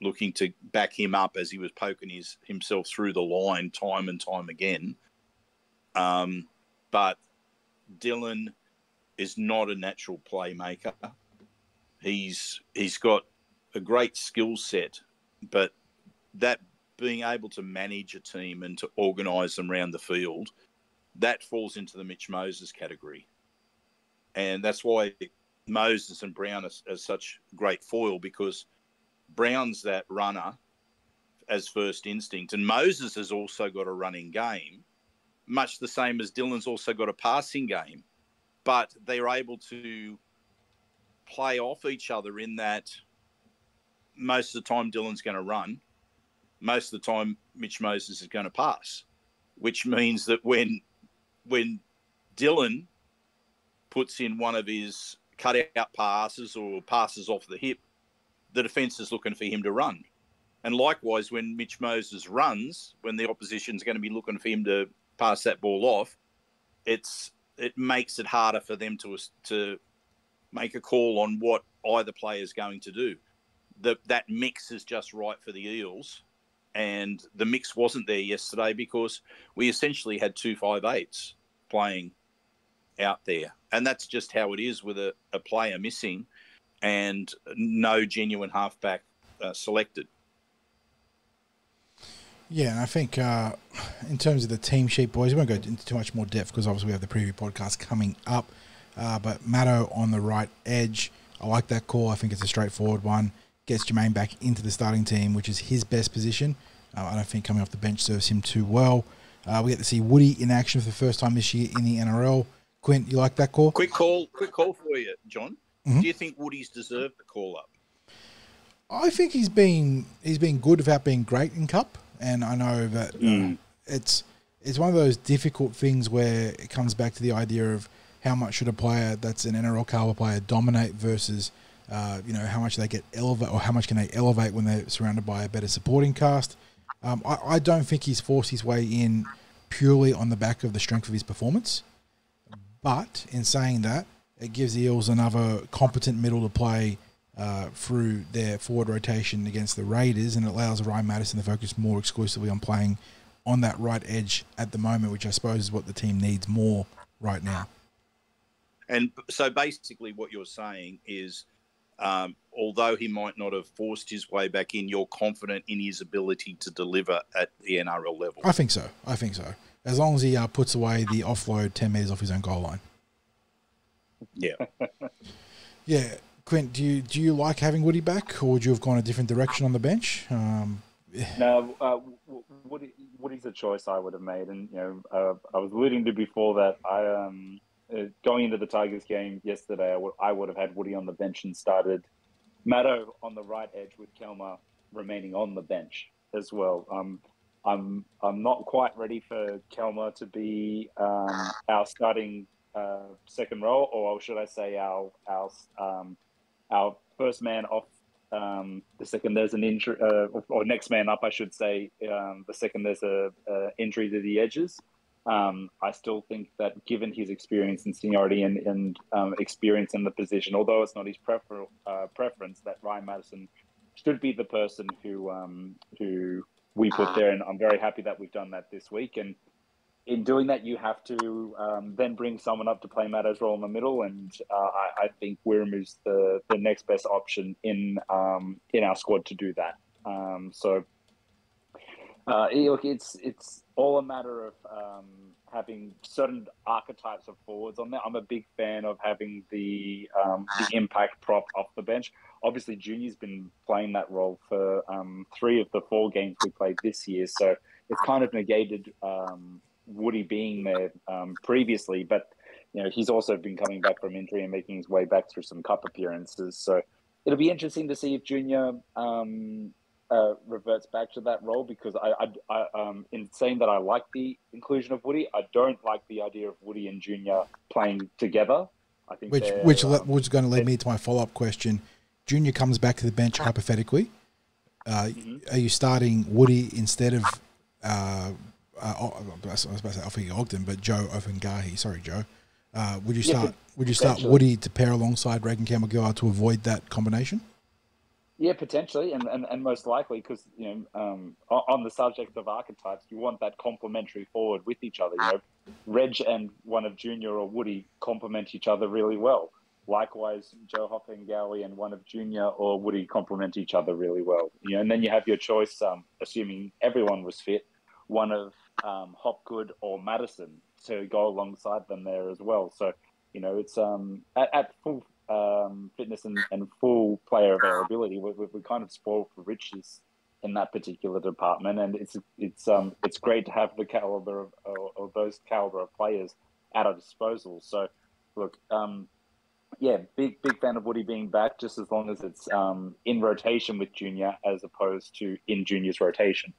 C: looking to back him up as he was poking his himself through the line time and time again. Um, but Dylan is not a natural playmaker. He's he's got a great skill set, but that being able to manage a team and to organise them around the field, that falls into the Mitch Moses category, and that's why Moses and Brown are, are such great foil because Brown's that runner as first instinct, and Moses has also got a running game, much the same as Dylan's also got a passing game, but they're able to play off each other in that most of the time Dylan's going to run, most of the time Mitch Moses is going to pass, which means that when when Dylan puts in one of his cutout passes or passes off the hip, the defence is looking for him to run. And likewise, when Mitch Moses runs, when the opposition's going to be looking for him to pass that ball off, it's it makes it harder for them to to make a call on what either player is going to do. The, that mix is just right for the Eels, and the mix wasn't there yesterday because we essentially had two five eights playing out there, and that's just how it is with a, a player missing and no genuine halfback uh, selected.
B: Yeah, and I think uh, in terms of the team sheet, boys, we won't go into too much more depth because obviously we have the preview podcast coming up. Uh, but Matto on the right edge, I like that call. I think it's a straightforward one. Gets J'maine back into the starting team, which is his best position. Uh, I don't think coming off the bench serves him too well. Uh, we get to see Woody in action for the first time this year in the NRL. Clint, you like that call?
C: Quick call, quick call for you, John.
B: Mhm.
C: Do you think Woody's deserved the call up?
B: I think he's been he's been good without being great in cup, and I know that uh,
C: Mm.
B: it's it's one of those difficult things where it comes back to the idea of how much should a player that's an NRL caliber player dominate versus uh, you know how much they get elevate or how much can they elevate when they're surrounded by a better supporting cast. Um, I, I don't think he's forced his way in purely on the back of the strength of his performance. But in saying that, it gives the Eels another competent middle to play uh, through their forward rotation against the Raiders, and it allows Ryan Matterson to focus more exclusively on playing on that right edge at the moment, which I suppose is what the team needs more right now.
C: And so basically, what you're saying is, um, although he might not have forced his way back in, you're confident in his ability to deliver at the NRL level.
B: I think so. I think so. As long as he uh, puts away the offload 10 metres off his own goal line.
C: Yeah. [LAUGHS]
B: Yeah. Clint, do you do you like having Woody back, or would you have gone a different direction on the bench? Um,
D: No, uh, w- Woody, Woody's a choice I would have made, and you know, uh, I was alluding to before that I um uh, going into the Tigers game yesterday, I would I would have had Woody on the bench and started Maddo on the right edge with Kelma remaining on the bench as well. Um, I'm I'm not quite ready for Kelma to be um, our starting uh, second row, or should I say our our um, our first man off um, the second there's an injury, uh, or, next man up, I should say. Um, the second there's a, a injury to the edges. Um, I still think that given his experience and seniority and, and um, experience in the position, although it's not his prefer, uh, preference, that Ryan Matterson should be the person who um, who we put there, and I'm very happy that we've done that this week. And in doing that, you have to um, then bring someone up to play Matto's role in the middle, and uh, I, I think Wiremu is the, the next best option in um, in our squad to do that. Um, so, uh, look, it's it's all a matter of um, having certain archetypes of forwards on there. I'm a big fan of having the um, the impact prop off the bench. Obviously, Junior's been playing that role for um, three of the four games we played this year, so it's kind of negated Woody being there um, previously. But you know, he's also been coming back from injury and making his way back through some cup appearances. So it'll be interesting to see if Junior um, uh, reverts back to that role because I, I, I um, in saying that I like the inclusion of Woody, I don't like the idea of Woody and Junior playing together. I think
B: which which um, was going to lead me to my follow up question. Junior comes back to the bench hypothetically. Uh, mm-hmm. Are you starting Woody instead of uh, uh, I was about to say Offa Ogden, but Joe Ofahengaue? Sorry, Joe. Uh, would you start? Yeah, would you start Woody to pair alongside Reagan Campbell to avoid that combination?
D: Yeah, potentially, and, and, and most likely because you know um, on the subject of archetypes, you want that complementary forward with each other. You know, Reg and one of Junior or Woody complement each other really well. Likewise, Joe Ofahengaue and one of Junior or Woody complement each other really well. You know, and then you have your choice, um, assuming everyone was fit, one of um, Hopgood or Matterson to go alongside them there as well. So, you know, it's um, at, at full um, fitness and, and, full player availability, we, we, kind of spoiled for riches in that particular department, and it's it's um it's great to have the caliber of, of those caliber of players at our disposal. So, look, um, yeah, big big fan of Woody being back, just as long as it's um, in rotation with Junior as opposed to in Junior's rotation.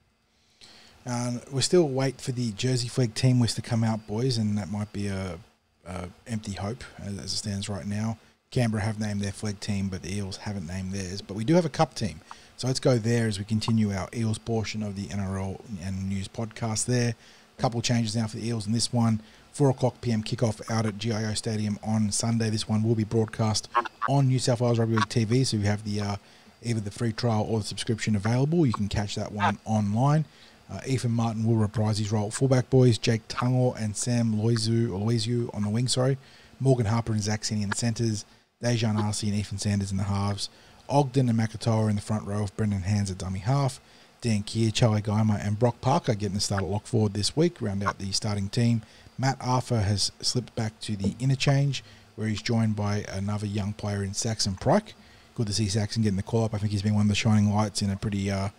B: Um, we're still wait for the Jersey Flegg team list to come out, boys, and that might be a, a empty hope as, as, it stands right now. Canberra have named their flag team, but the Eels haven't named theirs. But we do have a cup team, so let's go there as we continue our Eels portion of the NRL and news podcast. There, a couple changes now for the Eels in this one. Four o'clock PM kickoff out at GIO Stadium on Sunday. This one will be broadcast on New South Wales Rugby League TV, so you have the uh, either the free trial or the subscription available. You can catch that one online. Uh, Ethan Martin will reprise his role fullback boys. Jake Tungor and Sam Loizu, Loizu on the wing, sorry. Morgan Harper and Zach Sini in the centres. Daejarn Asi and Ethan Sanders in the halves. Ogden and Makatoa in the front row of Brendan Hands at dummy half. Dan Keir, Charlie Geimer, and Brock Parker getting the start at lock forward this week, round out the starting team. Matt Arthur has slipped back to the interchange, where he's joined by another young player in Saxon Pryke. Good to see Saxon getting the call up. I think he's been one of the shining lights in a pretty uh,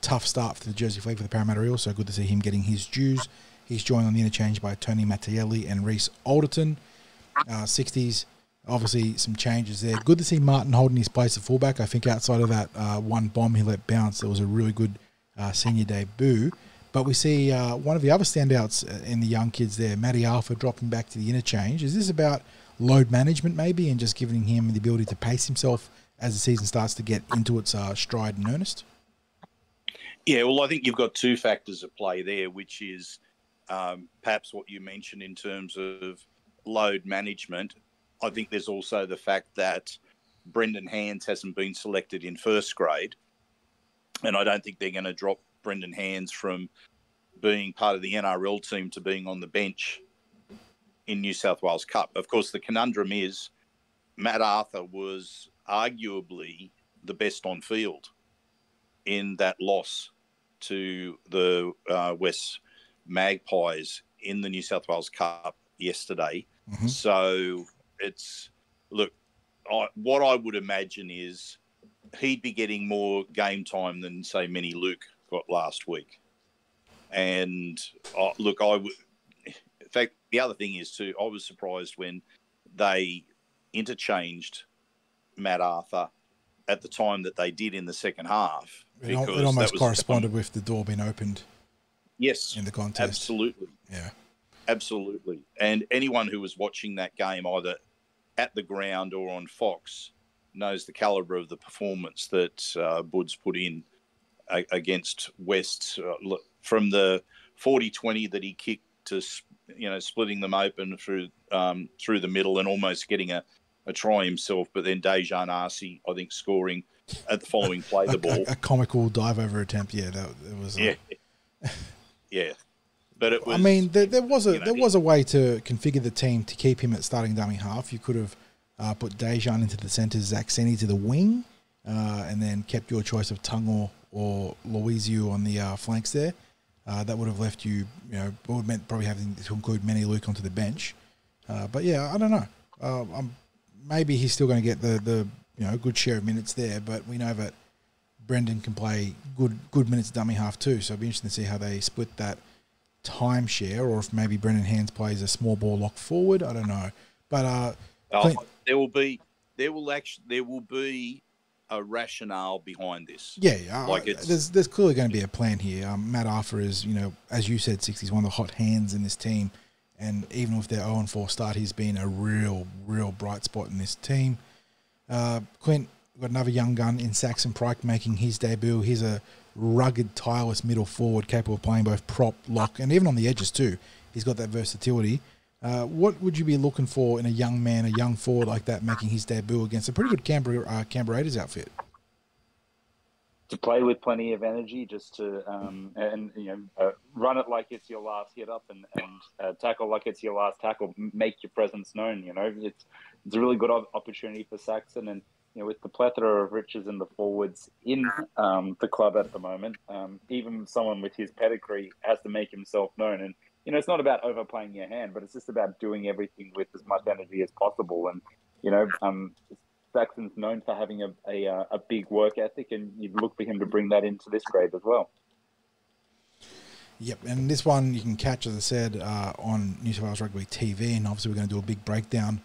B: tough start for the Jersey Flegg for the Parramatta Eels, so good to see him getting his dues. He's joined on the interchange by Tony Mattielli and Reese Alderton. Uh, 60s, obviously some changes there. Good to see Martin holding his place at fullback. I think outside of that uh, one bomb he let bounce, there was a really good uh, senior debut. But we see uh, one of the other standouts uh, in the young kids there, Matty Arthur, dropping back to the interchange. Is this about load management maybe and just giving him the ability to pace himself as the season starts to get into its stride in earnest?
C: Yeah, well, I think you've got two factors at play there, which is um, perhaps what you mentioned in terms of load management. I think there's also the fact that Brendan Hands hasn't been selected in first grade, and I don't think they're going to drop Brendan Hands from being part of the NRL team to being on the bench in New South Wales Cup. Of course, the conundrum is Matt Arthur was arguably the best on field in that loss to the uh, West Magpies in the New South Wales Cup yesterday. Mm-hmm. So it's look, I, what I would imagine is he'd be getting more game time than say Mini Luke got last week. And uh, look, I would. In fact, the other thing is too. I was surprised when they interchanged Matt Arthur at the time that they did in the second half.
B: It, it almost corresponded with the door being opened.
C: Yes,
B: in the contest,
C: absolutely.
B: Yeah,
C: absolutely. And anyone who was watching that game, either at the ground or on Fox, knows the caliber of the performance that uh, Buds put in against West uh, from the 40-20 that he kicked to you know splitting them open through um, through the middle and almost getting a, a try himself, but then Daejarn Asi, I think, scoring at the following [LAUGHS] play the ball.
B: A, a, comical dive over attempt. Yeah, that it was.
C: Yeah, yeah. But it was.
B: I mean, there, there was a you know, there was a way to configure the team to keep him at starting dummy half. You could have uh, put Daejarn into the centre, Zach Seni to the wing, uh, and then kept your choice of Tungo or Louisiu on the uh, flanks there, uh, that would have left you, you know, would have meant probably having to include Manny Luke onto the bench. Uh, but yeah, I don't know. Uh, I'm, maybe he's still going to get the, the you know good share of minutes there, but we know that Brendan can play good good minutes dummy half too. So it'll be interesting to see how they split that time share, or if maybe Brendan Hands plays a small ball lock forward. I don't know, but uh,
C: oh, there will be there will actually there will be a rationale behind this.
B: Yeah, yeah. Like it's, there's there's clearly going to be a plan here. Um, Matt Arthur is, you know, as you said, six. He's one of the hot hands in this team, and even with their 0 4 start, he's been a real, real bright spot in this team. Uh, Clint got another young gun in Saxon Pryke making his debut. He's a rugged, tireless middle forward capable of playing both prop, lock, and even on the edges too. He's got that versatility. Uh, what would you be looking for in a young man, a young forward like that, making his debut against a pretty good Canberra, uh, Canberra Raiders outfit?
D: To play with plenty of energy, just to um, and you know uh, run it like it's your last hit up, and and uh, tackle like it's your last tackle. Make your presence known. You know, it's it's a really good opportunity for Saxon, and you know with the plethora of riches in the forwards in um, the club at the moment, um, even someone with his pedigree has to make himself known and you know, it's not about overplaying your hand, but it's just about doing everything with as much energy as possible. And you know, um, Saxon's known for having a, a, uh, a big work ethic, and you'd look for him to bring that into this grade as well.
B: Yep, and this one you can catch, as I said, uh, on New South Wales Rugby TV, and obviously we're going to do a big breakdown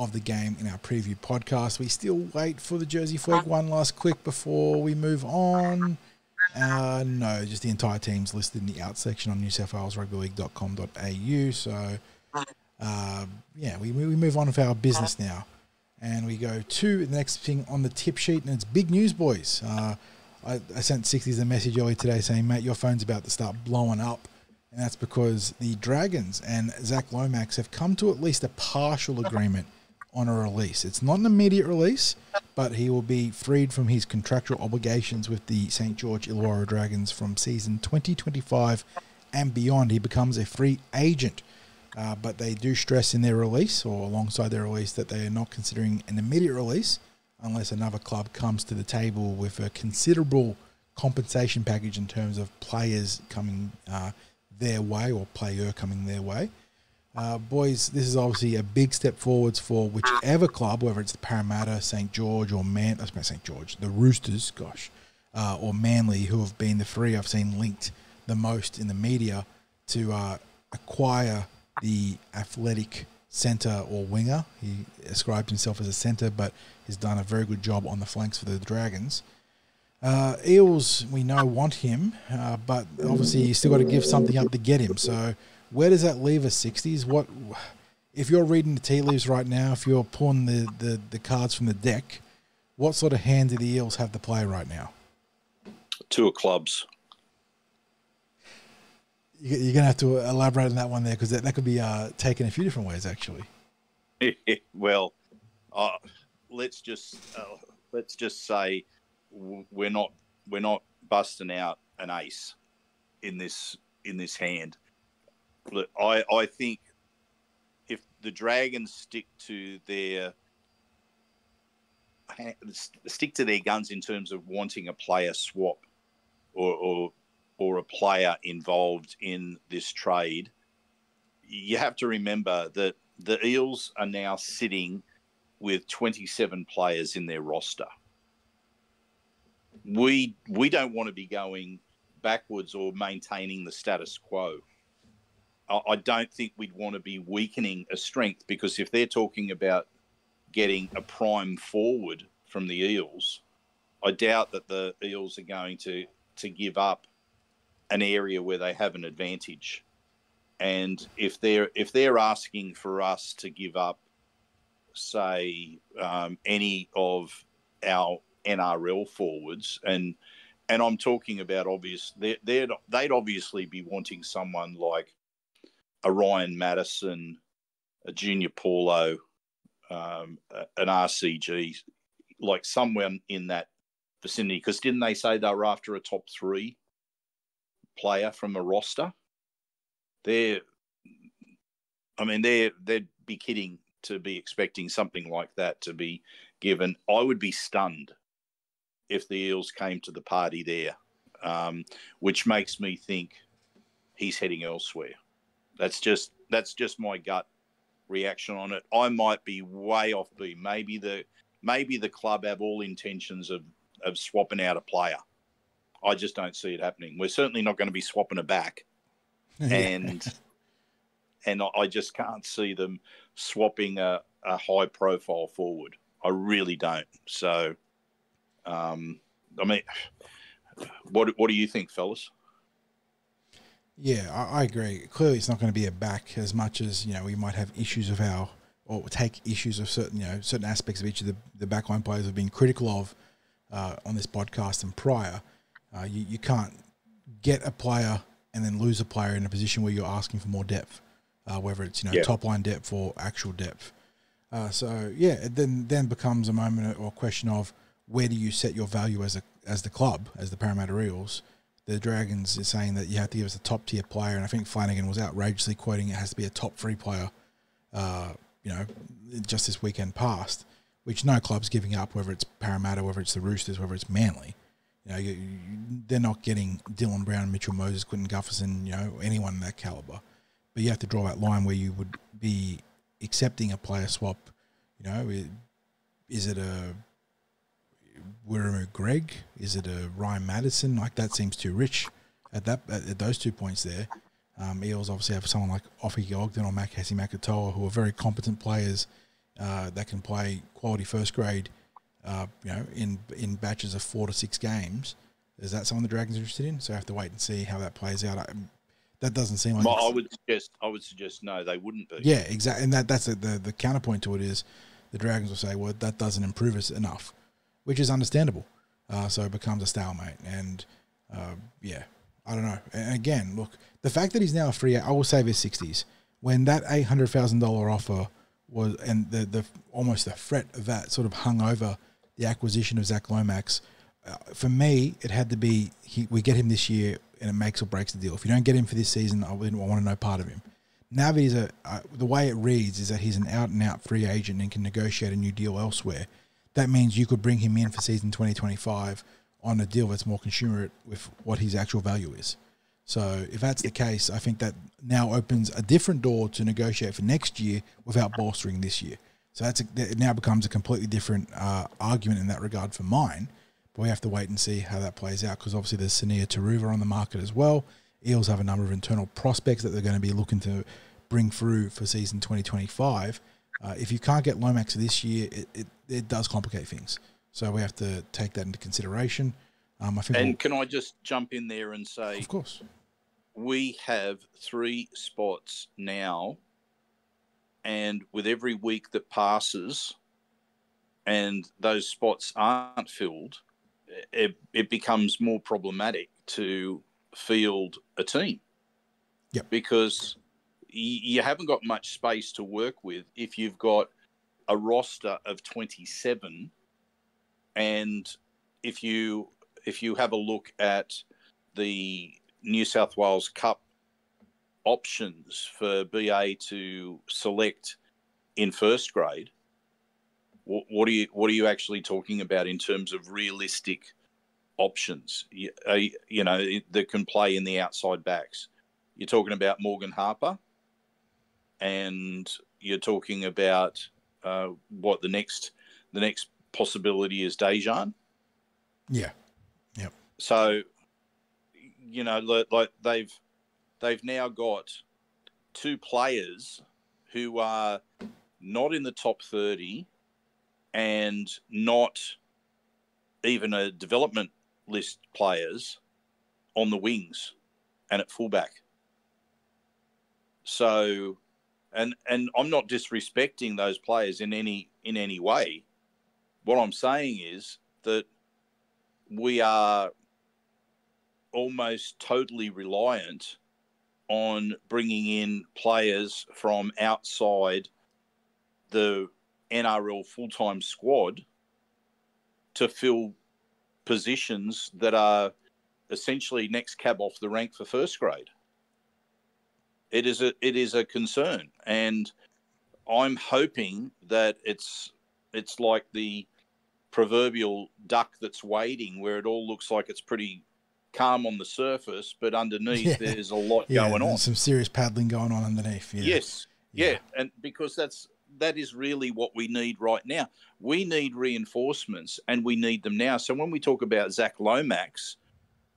B: of the game in our preview podcast. We still wait for the Jersey Flegg one last quick before we move on. Uh, no, just the entire team's listed in the out section on newsouthwalesrugbyleague.com.au. So, uh, yeah, we, we move on with our business now. And we go to the next thing on the tip sheet, and it's big news, boys. Uh, I, I sent 60s a message earlier today saying, mate, your phone's about to start blowing up. And that's because the Dragons and Zac Lomax have come to at least a partial agreement – on a release. It's not an immediate release, but he will be freed from his contractual obligations with the St. George Illawarra Dragons from season 2025 and beyond. He becomes a free agent. Uh, but they do stress in their release or alongside their release that they are not considering an immediate release unless another club comes to the table with a considerable compensation package in terms of players coming uh, their way or player coming their way. Uh, boys, this is obviously a big step forwards for whichever club, whether it's the Parramatta, St George, or Man, I was St George, the Roosters, gosh, uh, or Manly, who have been the three I've seen linked the most in the media to uh, acquire the athletic centre or winger. He ascribed himself as a centre, but has done a very good job on the flanks for the Dragons. Uh, Eels, we know, want him, uh, but obviously you still got to give something up to get him. So where does that leave us, 60s? What if you're reading the tea leaves right now? If you're pulling the, the, the cards from the deck, what sort of hand do the Eels have to play right now?
C: Two of clubs.
B: You're going to have to elaborate on that one there because that, that could be uh, taken a few different ways, actually. [LAUGHS]
C: well, uh, let's just uh, let's just say we're not we're not busting out an ace in this in this hand look, I, I think if the Dragons stick to their stick to their guns in terms of wanting a player swap or, or or a player involved in this trade, you have to remember that the Eels are now sitting with 27 players in their roster. We we don't want to be going backwards or maintaining the status quo. I don't think we'd want to be weakening a strength because if they're talking about getting a prime forward from the Eels, I doubt that the Eels are going to to give up an area where they have an advantage. And if they're if they're asking for us to give up, say, um, any of our NRL forwards, and and I'm talking about obvious, they'd they'd obviously be wanting someone like a Ryan Matterson, a Junior Paulo, um, an RCG, like somewhere in that vicinity. Because didn't they say they were after a top three player from a roster? They're, I mean, they're they'd be kidding to be expecting something like that to be given. I would be stunned if the Eels came to the party there, um, which makes me think he's heading elsewhere. That's just that's just my gut reaction on it. I might be way off beat. Maybe the maybe the club have all intentions of of swapping out a player. I just don't see it happening. We're certainly not going to be swapping it back, [LAUGHS] and and I just can't see them swapping a, a high profile forward. I really don't. So, um, I mean, [SIGHS] what what do you think, fellas?
B: Yeah, I, I, agree. Clearly, it's not going to be a back as much as you know we might have issues of our or take issues of certain you know certain aspects of each of the the backline players have been critical of uh, on this podcast and prior. Uh, you you can't get a player and then lose a player in a position where you're asking for more depth, uh, whether it's you know yeah. top line depth or actual depth. Uh, so yeah, it then then becomes a moment or question of where do you set your value as a as the club as the Parramatta Eels the Dragons is saying that you have to give us a top tier player, and I think Flanagan was outrageously quoting it has to be a top three player. Uh, you know, just this weekend past, which no club's giving up, whether it's Parramatta, whether it's the Roosters, whether it's Manly. You know, you, you, they're not getting Dylan Brown, Mitchell Moses, Clinton Gutherson, you know, anyone in that caliber. But you have to draw that line where you would be accepting a player swap. You know, is it a Wiremu Greig? Is it a Ryan Matterson? Like that seems too rich at that at, those two points there. Um, Eels obviously have someone like Offie Ogden or Makasi Makatoa who are very competent players uh, that can play quality first grade, uh, you know, in in batches of four to six games. Is that someone the Dragons are interested in? So I have to wait and see how that plays out. I, that doesn't seem like.
C: Well, I would suggest. I would suggest no, they wouldn't be.
B: Yeah, exactly. And that that's a, the the counterpoint to it is the Dragons will say, well, that doesn't improve us enough which is understandable. Uh, so it becomes a stalemate. And uh, yeah, I don't know. And again, look, the fact that he's now a free, I will save his sixties. When that eight hundred thousand dollar offer was, and the the almost the threat of that sort of hung over the acquisition of Zac Lomax. Uh, for me, it had to be he, we get him this year, and it makes or breaks the deal. If you don't get him for this season, I wouldn't want to know part of him. Now that he's a, uh, the way it reads is that he's an out and out free agent and can negotiate a new deal elsewhere that means you could bring him in for season 2025 on a deal that's more consumer with what his actual value is. So if that's the case, I think that now opens a different door to negotiate for next year without bolstering this year. So that's a, it now becomes a completely different uh, argument in that regard for mine. But we have to wait and see how that plays out because obviously there's Sunia Turuva on the market as well. Eels have a number of internal prospects that they're going to be looking to bring through for season 2025. Uh, if you can't get Lomax this year, it, it, it, does complicate things. So we have to take that into consideration. Um, I think
C: and we'll, can I just jump in there and say,
B: of course,
C: we have three spots now, and with every week that passes, and those spots aren't filled, it, it becomes more problematic to field a team.
B: Yep.
C: Because you haven't got much space to work with if you've got a roster of 27 and if you if you have a look at the New South Wales Cup options for BA to select in first grade what, what are you what are you actually talking about in terms of realistic options? You, uh, you know that can play in the outside backs. You're talking about Morgan Harper and you're talking about uh, what the next the next possibility is Daejarn.
B: Yeah. Yep.
C: So, you know, like they've they've now got two players who are not in the top thirty and not even a development list players on the wings and at fullback. So and and I'm not disrespecting those players in any in any way. What I'm saying is that we are almost totally reliant on bringing in players from outside the NRL full time squad to fill positions that are essentially next cab off the rank for first grade it is a it is a concern, and I'm hoping that it's it's like the proverbial duck that's wading, where it all looks like it's pretty calm on the surface, but underneath
B: Yeah.
C: there's a lot
B: Yeah,
C: going on.
B: some serious paddling going on underneath. Yeah.
C: Yes, yeah. and because that's that is really what we need right now. We need reinforcements, and we need them now. So when we talk about Zac Lomax,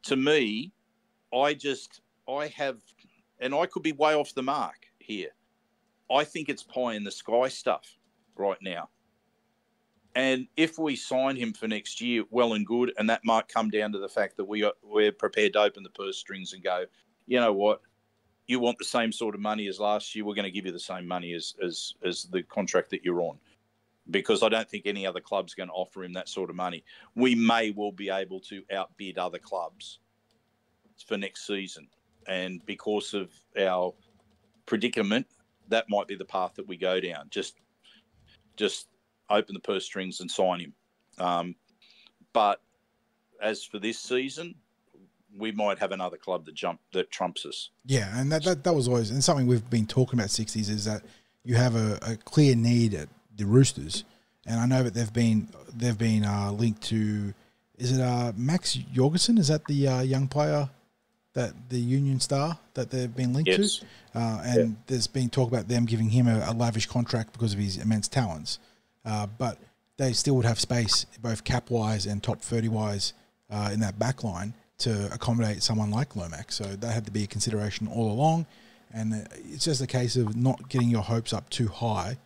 C: to me, I just I have, and I could be way off the mark here. I think it's pie in the sky stuff right now. And if we sign him for next year, well and good. And that might come down to the fact that we are, we're prepared to open the purse strings and go, you know what, you want the same sort of money as last year, we're going to give you the same money as as as the contract that you're on. Because I don't think any other club's going to offer him that sort of money. We may well be able to outbid other clubs for next season, and because of our predicament, that might be the path that we go down. Just just open the purse strings and sign him. Um, but as for this season, we might have another club that jump that trumps us.
B: Yeah, and that, that that was always and something we've been talking about sixties is that you have a, a clear need at the Roosters, and I know that they've been they've been uh, linked to is it uh, Max Jorgensen? Is that the uh, young player that the Union star that they've been linked
C: Yes.
B: to? Uh, and there's been talk about them giving him a, a lavish contract because of his immense talents, uh, but they still would have space both cap wise and top thirty wise uh, in that back line to accommodate someone like Lomax. So that had to be a consideration all along. And uh, it's just a case of not getting your hopes up too high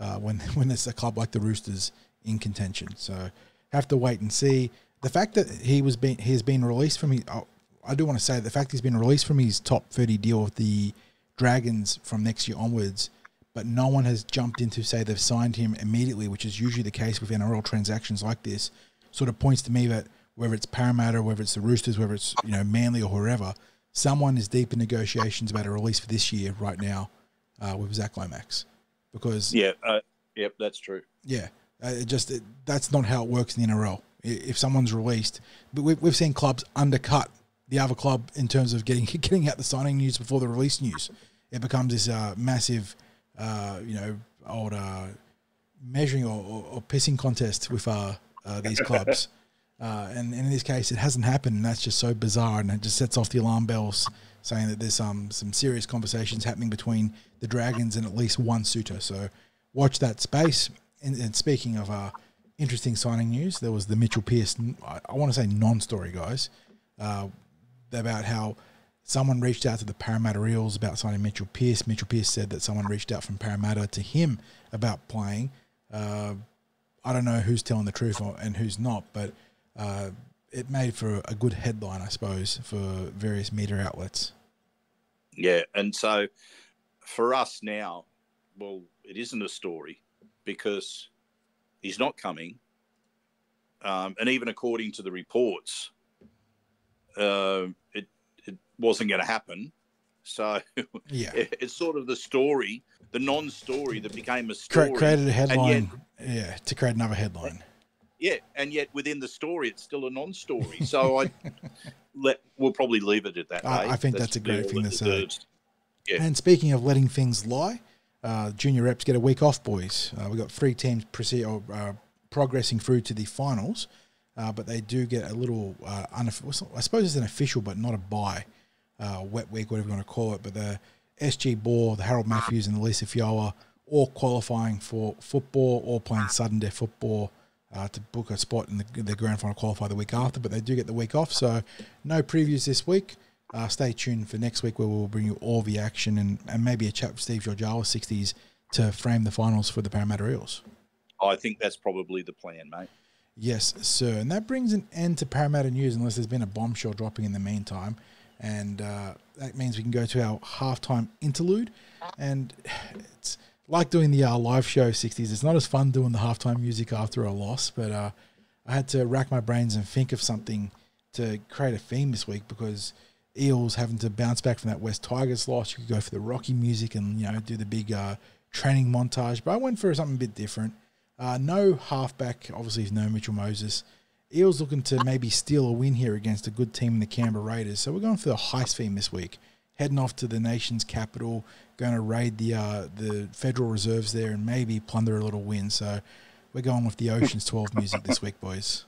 B: uh, when [LAUGHS] when it's a club like the Roosters in contention. So have to wait and see. The fact that he was being he has been released from his, oh, I do want to say the fact he's been released from his top thirty deal with the Dragons from next year onwards, but no one has jumped in to say they've signed him immediately, which is usually the case with NRL transactions like this. Sort of points to me that whether it's Parramatta, whether it's the Roosters, whether it's you know Manly or whoever, someone is deep in negotiations about a release for this year right now uh, with Zac Lomax, because
C: Yeah, uh, yep, that's true.
B: yeah, uh, it just it, that's not how it works in the NRL. If someone's released, but we've, we've seen clubs undercut the other club in terms of getting [LAUGHS] getting out the signing news before the release news. It becomes this uh, massive, uh, you know, old uh, measuring or, or, or pissing contest with uh, uh, these clubs. [LAUGHS] Uh, and, and in this case, it hasn't happened, and that's just so bizarre, and it just sets off the alarm bells, saying that there's um, some serious conversations happening between the Dragons and at least one suitor. So watch that space. And, and speaking of uh, interesting signing news, there was the Mitchell Pearce, I, I want to say non-story, guys, uh, about how someone reached out to the Parramatta Eels about signing Mitchell Pearce. Mitchell Pearce said that someone reached out from Parramatta to him about playing. Uh, I don't know who's telling the truth or, and who's not, but uh, it made for a good headline, I suppose, for various media outlets.
C: Yeah, and so for us now, well, it isn't a story because he's not coming, um, and even according to the reports, uh, it it wasn't going to happen. So [LAUGHS]
B: Yeah.
C: it's sort of the story, the non-story that became a story.
B: created a
C: and yet-
B: headline, yeah, to create another headline.
C: Yeah, and yet within the story, it's still a non-story. So I [LAUGHS] let we'll probably leave it at that.
B: I-
C: eh?
B: I think that's a great thing to say.
C: Yeah.
B: And speaking of letting things lie, uh, junior reps get a week off, boys. Uh, we've got three teams proceed, or, uh, progressing through to the finals, uh, but they do get a little, uh, unof- I suppose it's an official, but not a bye, uh, wet week, whatever you want to call it. But the SG Ball, the Harold Matthews, and the Lisa Fiaola all qualifying for football, all playing sudden death football. Uh, to book a spot in the, the grand final qualifier the week after, but they do get the week off. So, no previews this week. Uh, stay tuned for next week where we'll bring you all the action and, and maybe a chat with Steve Georgiawa, 60s, to frame the finals for the Parramatta Eels.
C: I think that's probably the plan, mate.
B: Yes, sir. And that brings an end to Parramatta news unless there's been a bombshell dropping in the meantime. And uh, that means we can go to our halftime interlude. And it's like doing the uh, live show 60s. It's not as fun doing the halftime music after a loss, but uh, I had to rack my brains and think of something to create a theme this week because Eels having to bounce back from that West Tigers loss. You could go for the Rocky music and you know do the big uh, training montage, but I went for something a bit different. Uh, no halfback, obviously, no Mitchell Moses. Eels looking to maybe steal a win here against a good team in the Canberra Raiders. So we're going for the heist theme this week. Heading off to the nation's capital, going to raid the uh, the Federal Reserves there and maybe plunder a little win. So we're going with the Oceans 12 music this week, boys.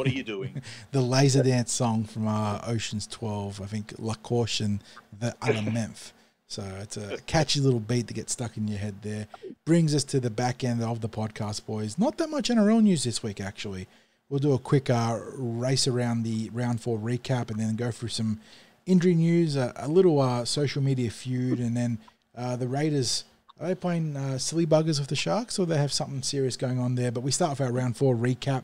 C: What are you doing? [LAUGHS]
B: the laser dance song from uh, Ocean's 12. I think La Caution, Thé à la menthe. So it's a catchy little beat that gets stuck in your head there. Brings us to the back end of the podcast, boys. Not that much NRL news this week, actually. We'll do a quick uh, race around the round four recap and then go through some injury news, a, a little uh, social media feud, and then uh, the Raiders. Are they playing uh, silly buggers with the Sharks or they have something serious going on there? But we start with our round four recap.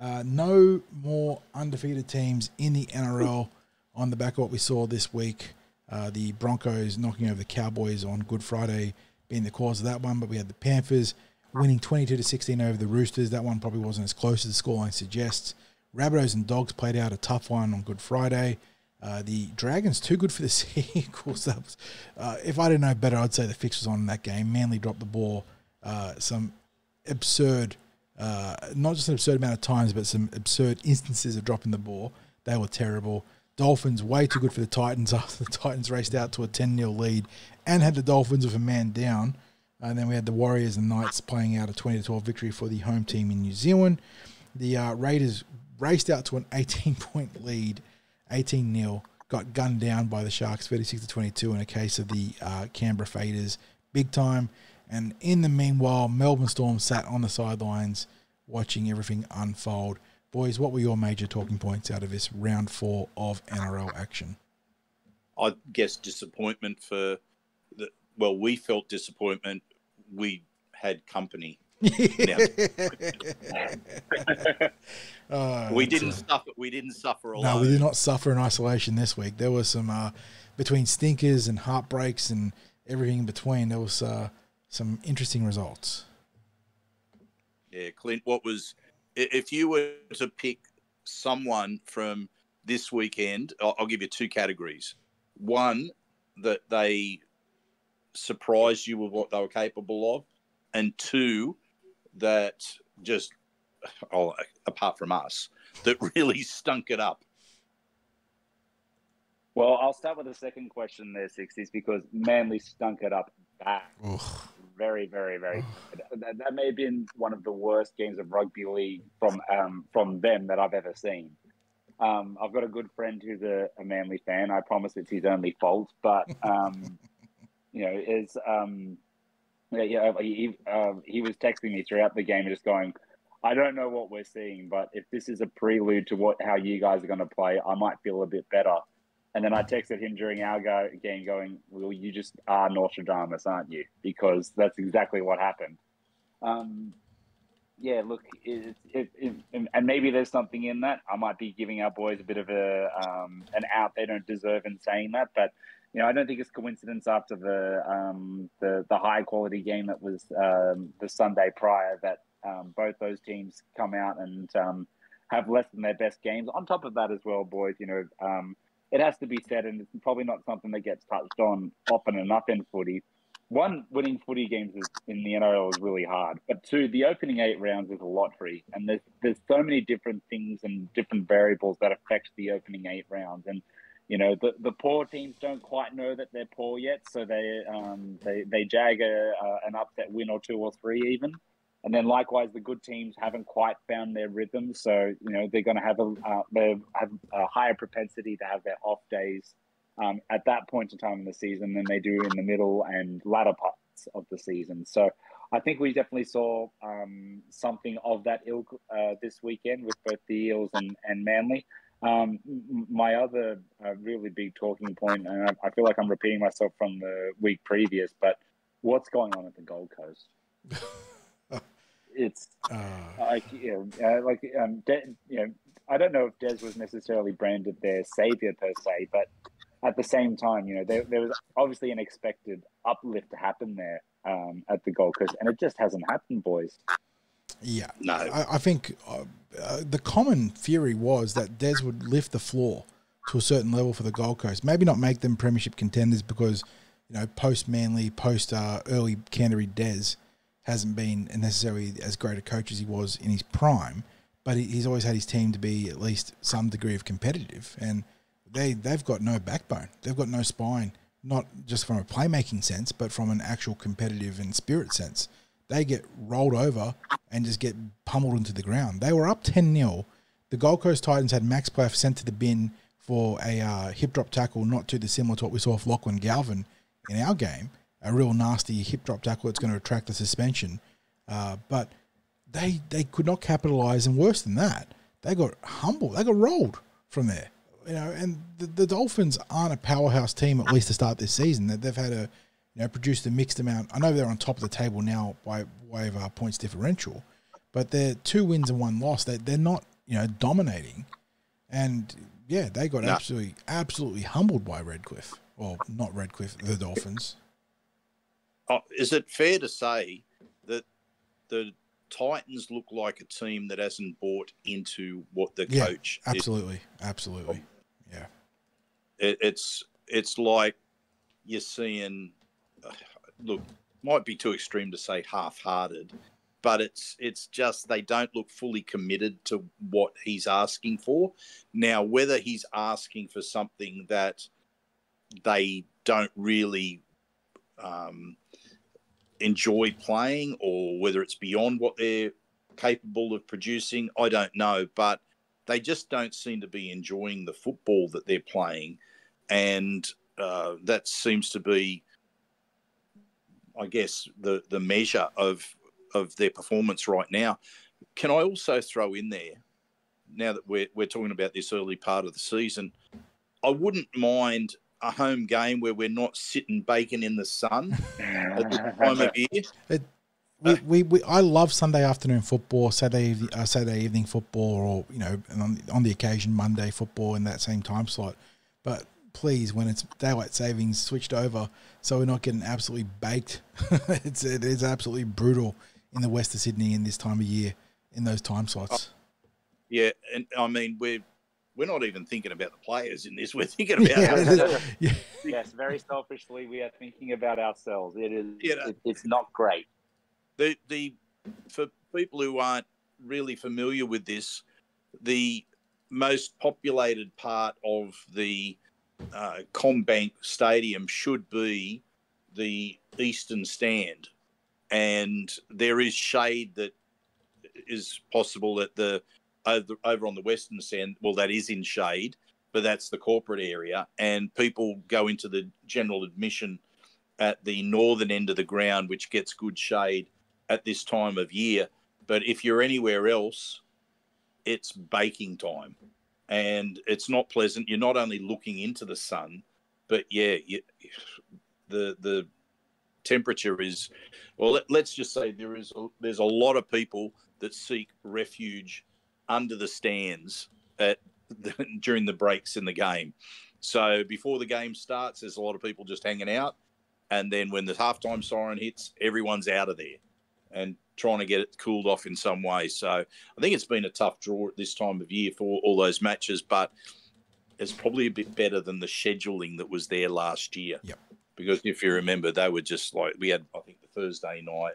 B: Uh, no more undefeated teams in the NRL on the back of what we saw this week. Uh, the Broncos knocking over the Cowboys on Good Friday being the cause of that one, but we had the Panthers winning 22 to 16 over the Roosters. That one probably wasn't as close as the scoreline suggests. Rabbitohs and Dogs played out a tough one on Good Friday. Uh, the Dragons too good for the [LAUGHS] Seagulls. That was, uh, if I didn't know better, I'd say the fix was on in that game. Manly dropped the ball. Uh, some absurd, uh, not just an absurd amount of times, but some absurd instances of dropping the ball. They were terrible. Dolphins way too good for the Titans [LAUGHS] after the Titans raced out to a 10 0 lead and had the Dolphins with a man down. And then we had the Warriors and Knights playing out a 20 12 victory for the home team in New Zealand. The uh, Raiders raced out to an 18 point lead, 18 0. Got gunned down by the Sharks, 36 to 22, in a case of the uh, Canberra Faders, big time. And in the meanwhile, Melbourne Storm sat on the sidelines watching everything unfold. Boys, what were your major talking points out of this round four of NRL action?
C: I guess disappointment for the. Well, we felt disappointment. We had company. Now, [LAUGHS]
B: Uh, [LAUGHS]
C: we didn't
B: uh,
C: suffer. We didn't suffer alone.
B: No, we did not suffer in isolation this week. There was some uh, between stinkers and heartbreaks and everything in between. There was uh, some interesting results.
C: Yeah, Clint. What was if you were to pick someone from this weekend? I'll, I'll give you two categories. One that they surprised you with what they were capable of, and two that just oh, apart from us, that [LAUGHS] really stunk it up.
D: Well, I'll start with the second question there, 60s, because Manly stunk it up bad.
B: Ugh.
D: Very, very, very. [SIGHS] that, that may have been one of the worst games of rugby league from um, from them that I've ever seen. Um, I've got a good friend who's a, a Manly fan. I promise it's his only fault, but [LAUGHS] um, you know, is um, yeah, yeah, he uh, he was texting me throughout the game, just going, "I don't know what we're seeing, but if this is a prelude to what how you guys are going to play, I might feel a bit better." And then I texted him during our go, game, going, "Well, you just are Nostradamus, aren't you? Because that's exactly what happened." Um, yeah, look, it, it, it, and maybe there's something in that. I might be giving our boys a bit of a um, an out they don't deserve in saying that, but you know, I don't think it's coincidence after the um, the the high quality game that was um, the Sunday prior that um, both those teams come out and um, have less than their best games. On top of that, as well, boys, you know, um, it has to be said, and it's probably not something that gets touched on often enough in footy. One, winning footy games is, in the NRL is really hard. But two, the opening eight rounds is a lottery, and there's there's so many different things and different variables that affect the opening eight rounds. And you know, the, the poor teams don't quite know that they're poor yet, so they um, they they jag a, uh, an upset win or two or three even. And then likewise, the good teams haven't quite found their rhythm, so you know they're going to have a uh, they have a higher propensity to have their off days um, at that point in time in the season than they do in the middle and latter parts of the season. So I think we definitely saw um, something of that ilk uh, this weekend with both the Eels and, and Manly. Um, my other uh, really big talking point, and I, I feel like I'm repeating myself from the week previous, but what's going on at the Gold Coast? [LAUGHS] it's
B: Uh,
D: like you know, uh, like um, De- you know, I don't know if Des was necessarily branded their savior per se, but at the same time, you know, there, there was obviously an expected uplift to happen there um, at the Gold Coast, and it just hasn't happened, boys.
B: yeah.
C: No.
B: I, I think uh, uh, the common theory was that Des would lift the floor to a certain level for the Gold Coast. Maybe not make them premiership contenders because you know post Manly, post uh, early Canterbury Des hasn't been necessarily as great a coach as he was in his prime, but he's always had his team to be at least some degree of competitive, and they they've got no backbone, they've got no spine, not just from a playmaking sense, but from an actual competitive and spirit sense. They get rolled over and just get pummeled into the ground. They were up 10 0. The Gold Coast Titans had Max Plath sent to the bin for a uh, hip drop tackle, not too dissimilar to what we saw with Lachlan Galvin in our game. A real nasty hip drop tackle that's going to attract the suspension. Uh, but they they could not capitalize, and worse than that, they got humbled. They got rolled from there. You know, and the, the Dolphins aren't a powerhouse team at least to start this season. That they've had a you know produced a mixed amount. I know they're on top of the table now by way of our points differential, but they're two wins and one loss. They they're not you know dominating, and yeah, they got no. absolutely absolutely humbled by Redcliffe. Well, not Redcliffe, the Dolphins.
C: Oh, is it fair to say that the Titans look like a team that hasn't bought into what the
B: yeah,
C: coach.
B: Absolutely, is. absolutely, yeah.
C: It, it's it's like you're seeing. Uh, look, might be too extreme to say half-hearted, but it's it's just they don't look fully committed to what he's asking for. Now, whether he's asking for something that they don't really um, enjoy playing or whether it's beyond what they're capable of producing, I don't know. But they just don't seem to be enjoying the football that they're playing. And uh, that seems to be, I guess, the, the measure of, of their performance right now. Can I also throw in there, now that we're, we're talking about this early part of the season, I wouldn't mind a home game where we're not sitting baking in the sun at this [LAUGHS] time of year. It,
B: we, we, we, I love Sunday afternoon football, Saturday uh, Saturday evening football, or you know, on, on the occasion Monday football in that same time slot. But please, when it's daylight savings switched over, so we're not getting absolutely baked. [LAUGHS] it's it is absolutely brutal in the west of Sydney in this time of year in those time slots.
C: Yeah, and I mean we're we're not even thinking about the players in this. [LAUGHS] We're thinking about
D: yeah. [LAUGHS] [LAUGHS] yes, very selfishly, we are thinking about ourselves. It is it, it's not great.
C: The the for people who aren't really familiar with this, the most populated part of the uh, CommBank Stadium should be the eastern stand, and there is shade that is possible at the over, on the western stand, well, that is in shade, but that's the corporate area. And people go into the general admission at the northern end of the ground, which gets good shade at this time of year. But if you're anywhere else, it's baking time and it's not pleasant. You're not only looking into the sun, but yeah, you, the the temperature is well. Let, us just say there is a, there's a lot of people that seek refuge under the stands at the, [LAUGHS] during the breaks in the game. So before the game starts, there's a lot of people just hanging out, and then when the halftime siren hits, everyone's out of there and trying to get it cooled off in some way. So I think it's been a tough draw at this time of year for all those matches, but it's probably a bit better than the scheduling that was there last year.
B: Yep.
C: Because if you remember, they were just like we had, I think, the Thursday night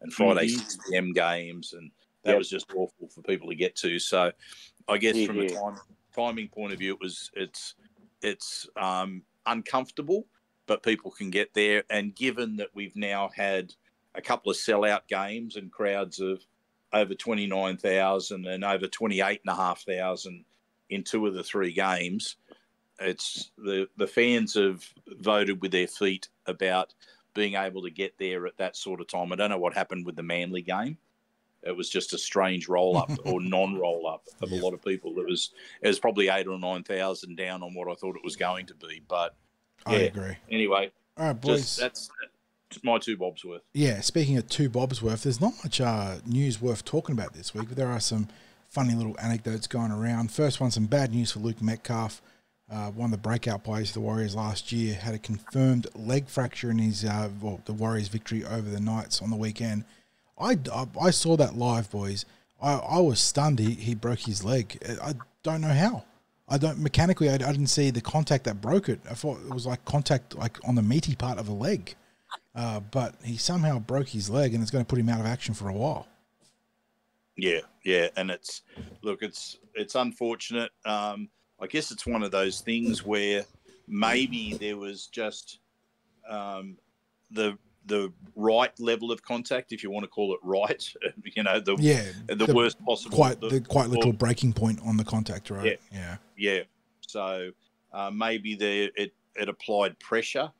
C: and Friday mm-hmm. 6 p.m. games, and that yep. was just awful for people to get to. So, I guess yeah, from a time, timing point of view, it was it's it's um, uncomfortable, but people can get there. And given that we've now had a couple of sellout games and crowds of over twenty nine thousand and over twenty eight and a half thousand in two of the three games, it's the the fans have voted with their feet about being able to get there at that sort of time. I don't know what happened with the Manly game it was just a strange roll up [LAUGHS] or non roll up of a lot of people. It was it was probably eight or nine thousand down on what I thought it was going to be. But
B: yeah. I agree.
C: Anyway,
B: all right, boys.
C: Just, that's, that's my two bobs worth.
B: Yeah, speaking of two bobs worth, there's not much uh, news worth talking about this week, but there are some funny little anecdotes going around. First one, some bad news for Luke Metcalf. Uh, one of the breakout players for the Warriors last year had a confirmed leg fracture in his uh, well, the Warriors' victory over the Knights on the weekend. I, I, saw that live, boys. I, I was stunned. He, he broke his leg. I don't know how. I don't mechanically. I, I didn't see the contact that broke it. I thought it was like contact like on the meaty part of a leg, uh, but he somehow broke his leg, and it's going to put him out of action for a while.
C: Yeah, yeah, and it's look, it's it's unfortunate. Um, I guess it's one of those things where maybe there was just um, the the right level of contact, if you want to call it right. [LAUGHS] You know, the
B: Yeah,
C: the,
B: the-
C: worst possible.
B: Quite
C: the-
B: the quite
C: or-
B: breaking point on the contact, right? Yeah.
C: yeah. So uh, maybe there it it applied pressure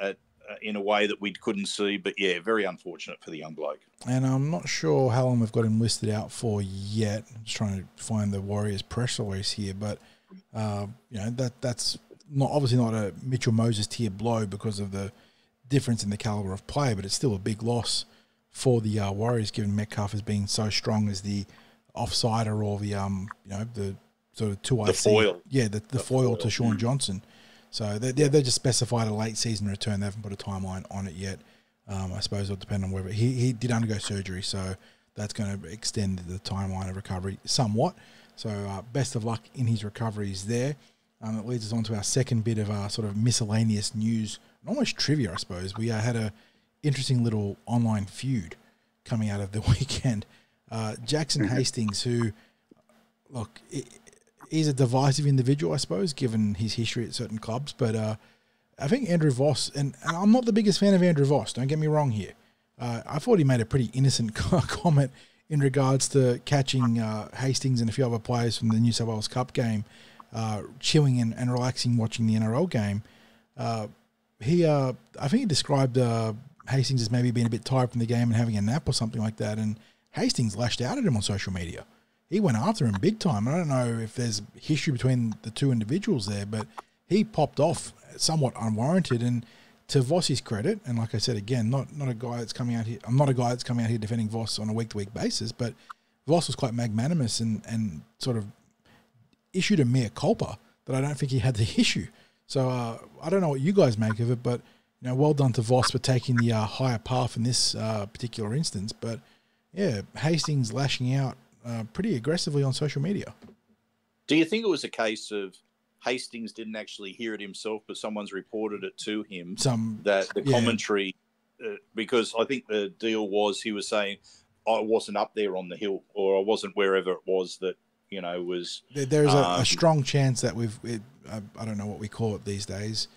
C: at, uh, in a way that we couldn't see. But yeah, very unfortunate for the young bloke.
B: And I'm not sure how long we've got him listed out for yet. I'm just trying to find the Warriors press release here, but uh, you know that that's not obviously not a Mitchell Moses tier blow because of the difference in the caliber of play, but it's still a big loss for the uh, Warriors, given Metcalf has been so strong as the offsider or the um you know the sort of two IC,
C: foil.
B: yeah, the, the,
C: The
B: foil,
C: foil.
B: to Shaun Johnson. So they they they just specified a late season return. They haven't put a timeline on it yet. Um, I suppose it'll depend on whether he, he did undergo surgery, so that's going to extend the timeline of recovery somewhat. So uh, best of luck in his recoveries there. Um, that leads us on to our second bit of our sort of miscellaneous news, and almost trivia, I suppose. We uh, had a interesting little online feud coming out of the [LAUGHS] weekend. Uh, Jackson Hastings, who look, he's a divisive individual, I suppose, given his history at certain clubs. But uh, I think Andrew Voss, and, and I'm not the biggest fan of Andrew Voss. Don't get me wrong here. Uh, I thought he made a pretty innocent [LAUGHS] comment in regards to catching uh, Hastings and a few other players from the New South Wales Cup game, uh, chilling and, and relaxing watching the NRL game. He, uh, I think he described uh, Hastings as maybe being a bit tired from the game and having a nap or something like that. And Hastings lashed out at him on social media. He went after him big time. I don't know if there's history between the two individuals there, but he popped off somewhat unwarranted. And to Voss's credit, and like I said again, not not a guy that's coming out here. I'm not a guy that's coming out here defending Voss on a week to week basis, but Voss was quite magnanimous and and sort of issued a mere culpa that I don't think he had the [LAUGHS] issue. So uh, I don't know what you guys make of it, but you know, well done to Voss for taking the uh, higher path in this uh, particular instance. But yeah, Hastings lashing out uh, pretty aggressively on social media.
C: Do you think it was a case of Hastings didn't actually hear it himself, but someone's reported it to him?
B: Some
C: that the
B: Yeah.
C: commentary, uh, because I think the deal was he was saying I wasn't up there on the hill or I wasn't wherever it was that you know was
B: there, there's a, a
C: Um,
B: strong chance that we've it, I, I don't know what we call it these days,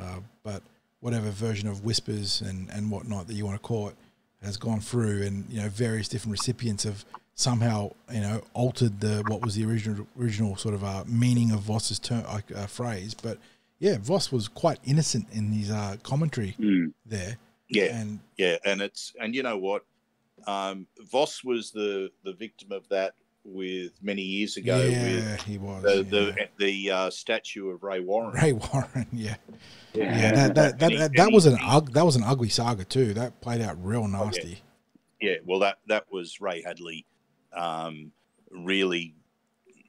B: uh, but whatever version of whispers and and whatnot that you want to call it has gone through, and you know various different recipients have somehow you know altered the what was the original original sort of uh, meaning of Voss's term, uh, phrase, but yeah, Voss was quite innocent in his uh, commentary
D: Mm.
B: there,
C: yeah.
B: And
C: yeah and it's and you know what? Um, Voss was the the victim of that with many years ago
B: yeah,
C: with
B: he was
C: the
B: yeah.
C: the, the uh, statue of Ray Warren.
B: Ray Warren, [LAUGHS] yeah.
D: Yeah.
B: Yeah, that that, that,
C: And he-
B: that,
C: and
B: was an ug- that was an ugly saga too. That played out real nasty.
C: Yeah, well, that that was Ray Hadley, um, really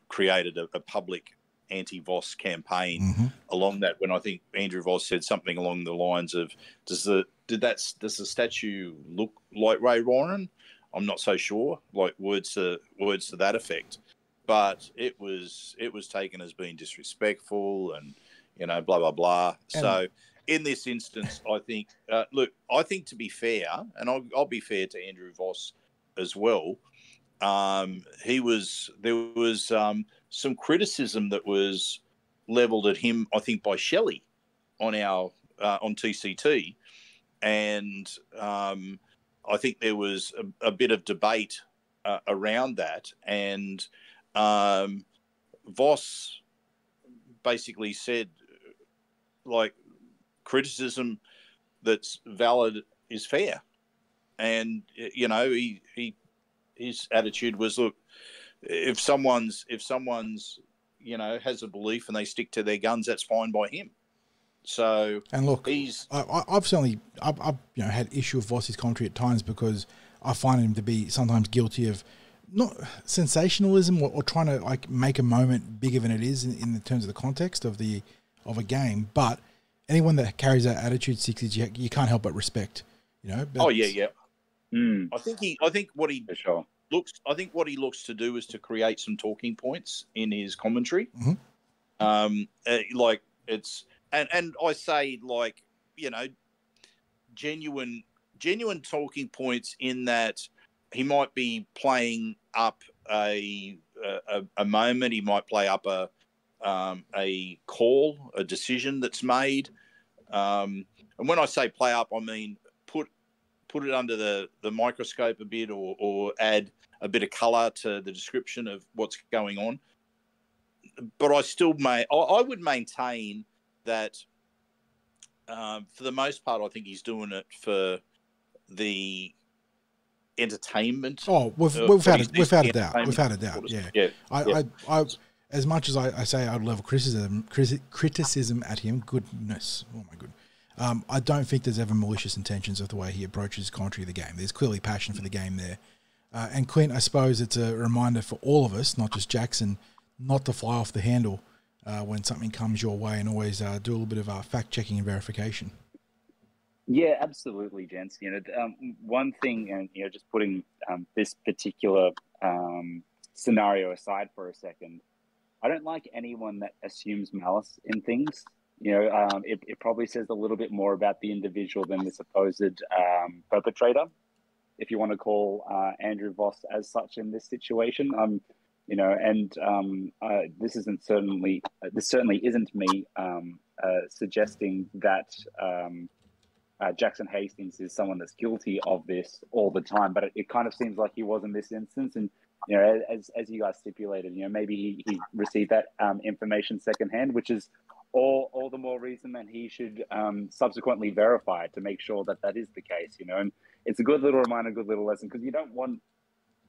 C: created a, a public anti-Voss campaign
B: hmm
C: along that. When I think Andrew Voss said something along the lines of, "Does the did that does the statue look like Ray Warren?" I'm not so sure. Like words to words to that effect, but it was it was taken as being disrespectful and you know blah blah blah.
B: And-
C: so in this instance, I think uh, look, I think to be fair, and I'll, I'll be fair to Andrew Voss as well. Um, he was there was um, some criticism that was leveled at him, I think, by Shelley on our uh, on TCT, and um, I think there was a, a bit of debate uh, around that, and um, Voss basically said, like, criticism that's valid is fair, and you know he he his attitude was look if someone's if someone's you know has a belief and they stick to their guns that's fine by him so
B: And look,
C: he's
B: I, I- I've certainly I've, I've you know had issue with Voss's commentary at times because I find him to be sometimes guilty of not sensationalism or, or trying to like make a moment bigger than it is in, in the terms of the context of the of a game. But anyone that carries that attitude, sixties, you, you can't help but respect. You know.
C: oh yeah yeah
D: Mm,
C: i think he i think what he
D: for sure.
C: looks i think what he looks to do is to create some talking points in his commentary
B: Mhm.
C: Um, uh, like it's and and I say like you know genuine genuine talking points in that he might be playing up a a, a moment. He might play up a um, a call, a decision that's made. Um, and when I say play up, I mean put put it under the, the microscope a bit, or, or add a bit of colour to the description of what's going on. But I still may I, I would maintain that um, for the most part, I think he's doing it for the entertainment.
B: Oh, we've,
C: uh,
B: without, a,
C: he's
B: without a
C: the
B: doubt, without a doubt, yeah.
C: yeah.
B: I,
C: yeah.
B: I, I, as much as I, I say I'd level criticism, criticism at him, goodness, oh my good. Um, I don't think there's ever malicious intentions of the way he approaches commentary of the game. There's clearly passion for the game there. Uh, and Clint, I suppose it's a reminder for all of us, not just Jackson, not to fly off the handle uh, when something comes your way, and always uh, do a little bit of uh, fact checking and verification.
D: Yeah, absolutely, gents. You know, um, one thing, and you know, just putting um, this particular um, scenario aside for a second, I don't like anyone that assumes malice in things. You know, um, it, it probably says a little bit more about the individual than the supposed um, perpetrator, if you want to call uh, Andrew Voss as such in this situation. Um, you know, and um, uh, this isn't certainly this certainly isn't me um, uh, suggesting that um, uh, Jackson Hastings is someone that's guilty of this all the time, but it, it kind of seems like he was in this instance. And you know, as as you guys stipulated, you know, maybe he, he received that um, information secondhand, which is all all the more reason that he should um, subsequently verify it to make sure that that is the case. You know, and it's a good little reminder, a good little lesson because you don't want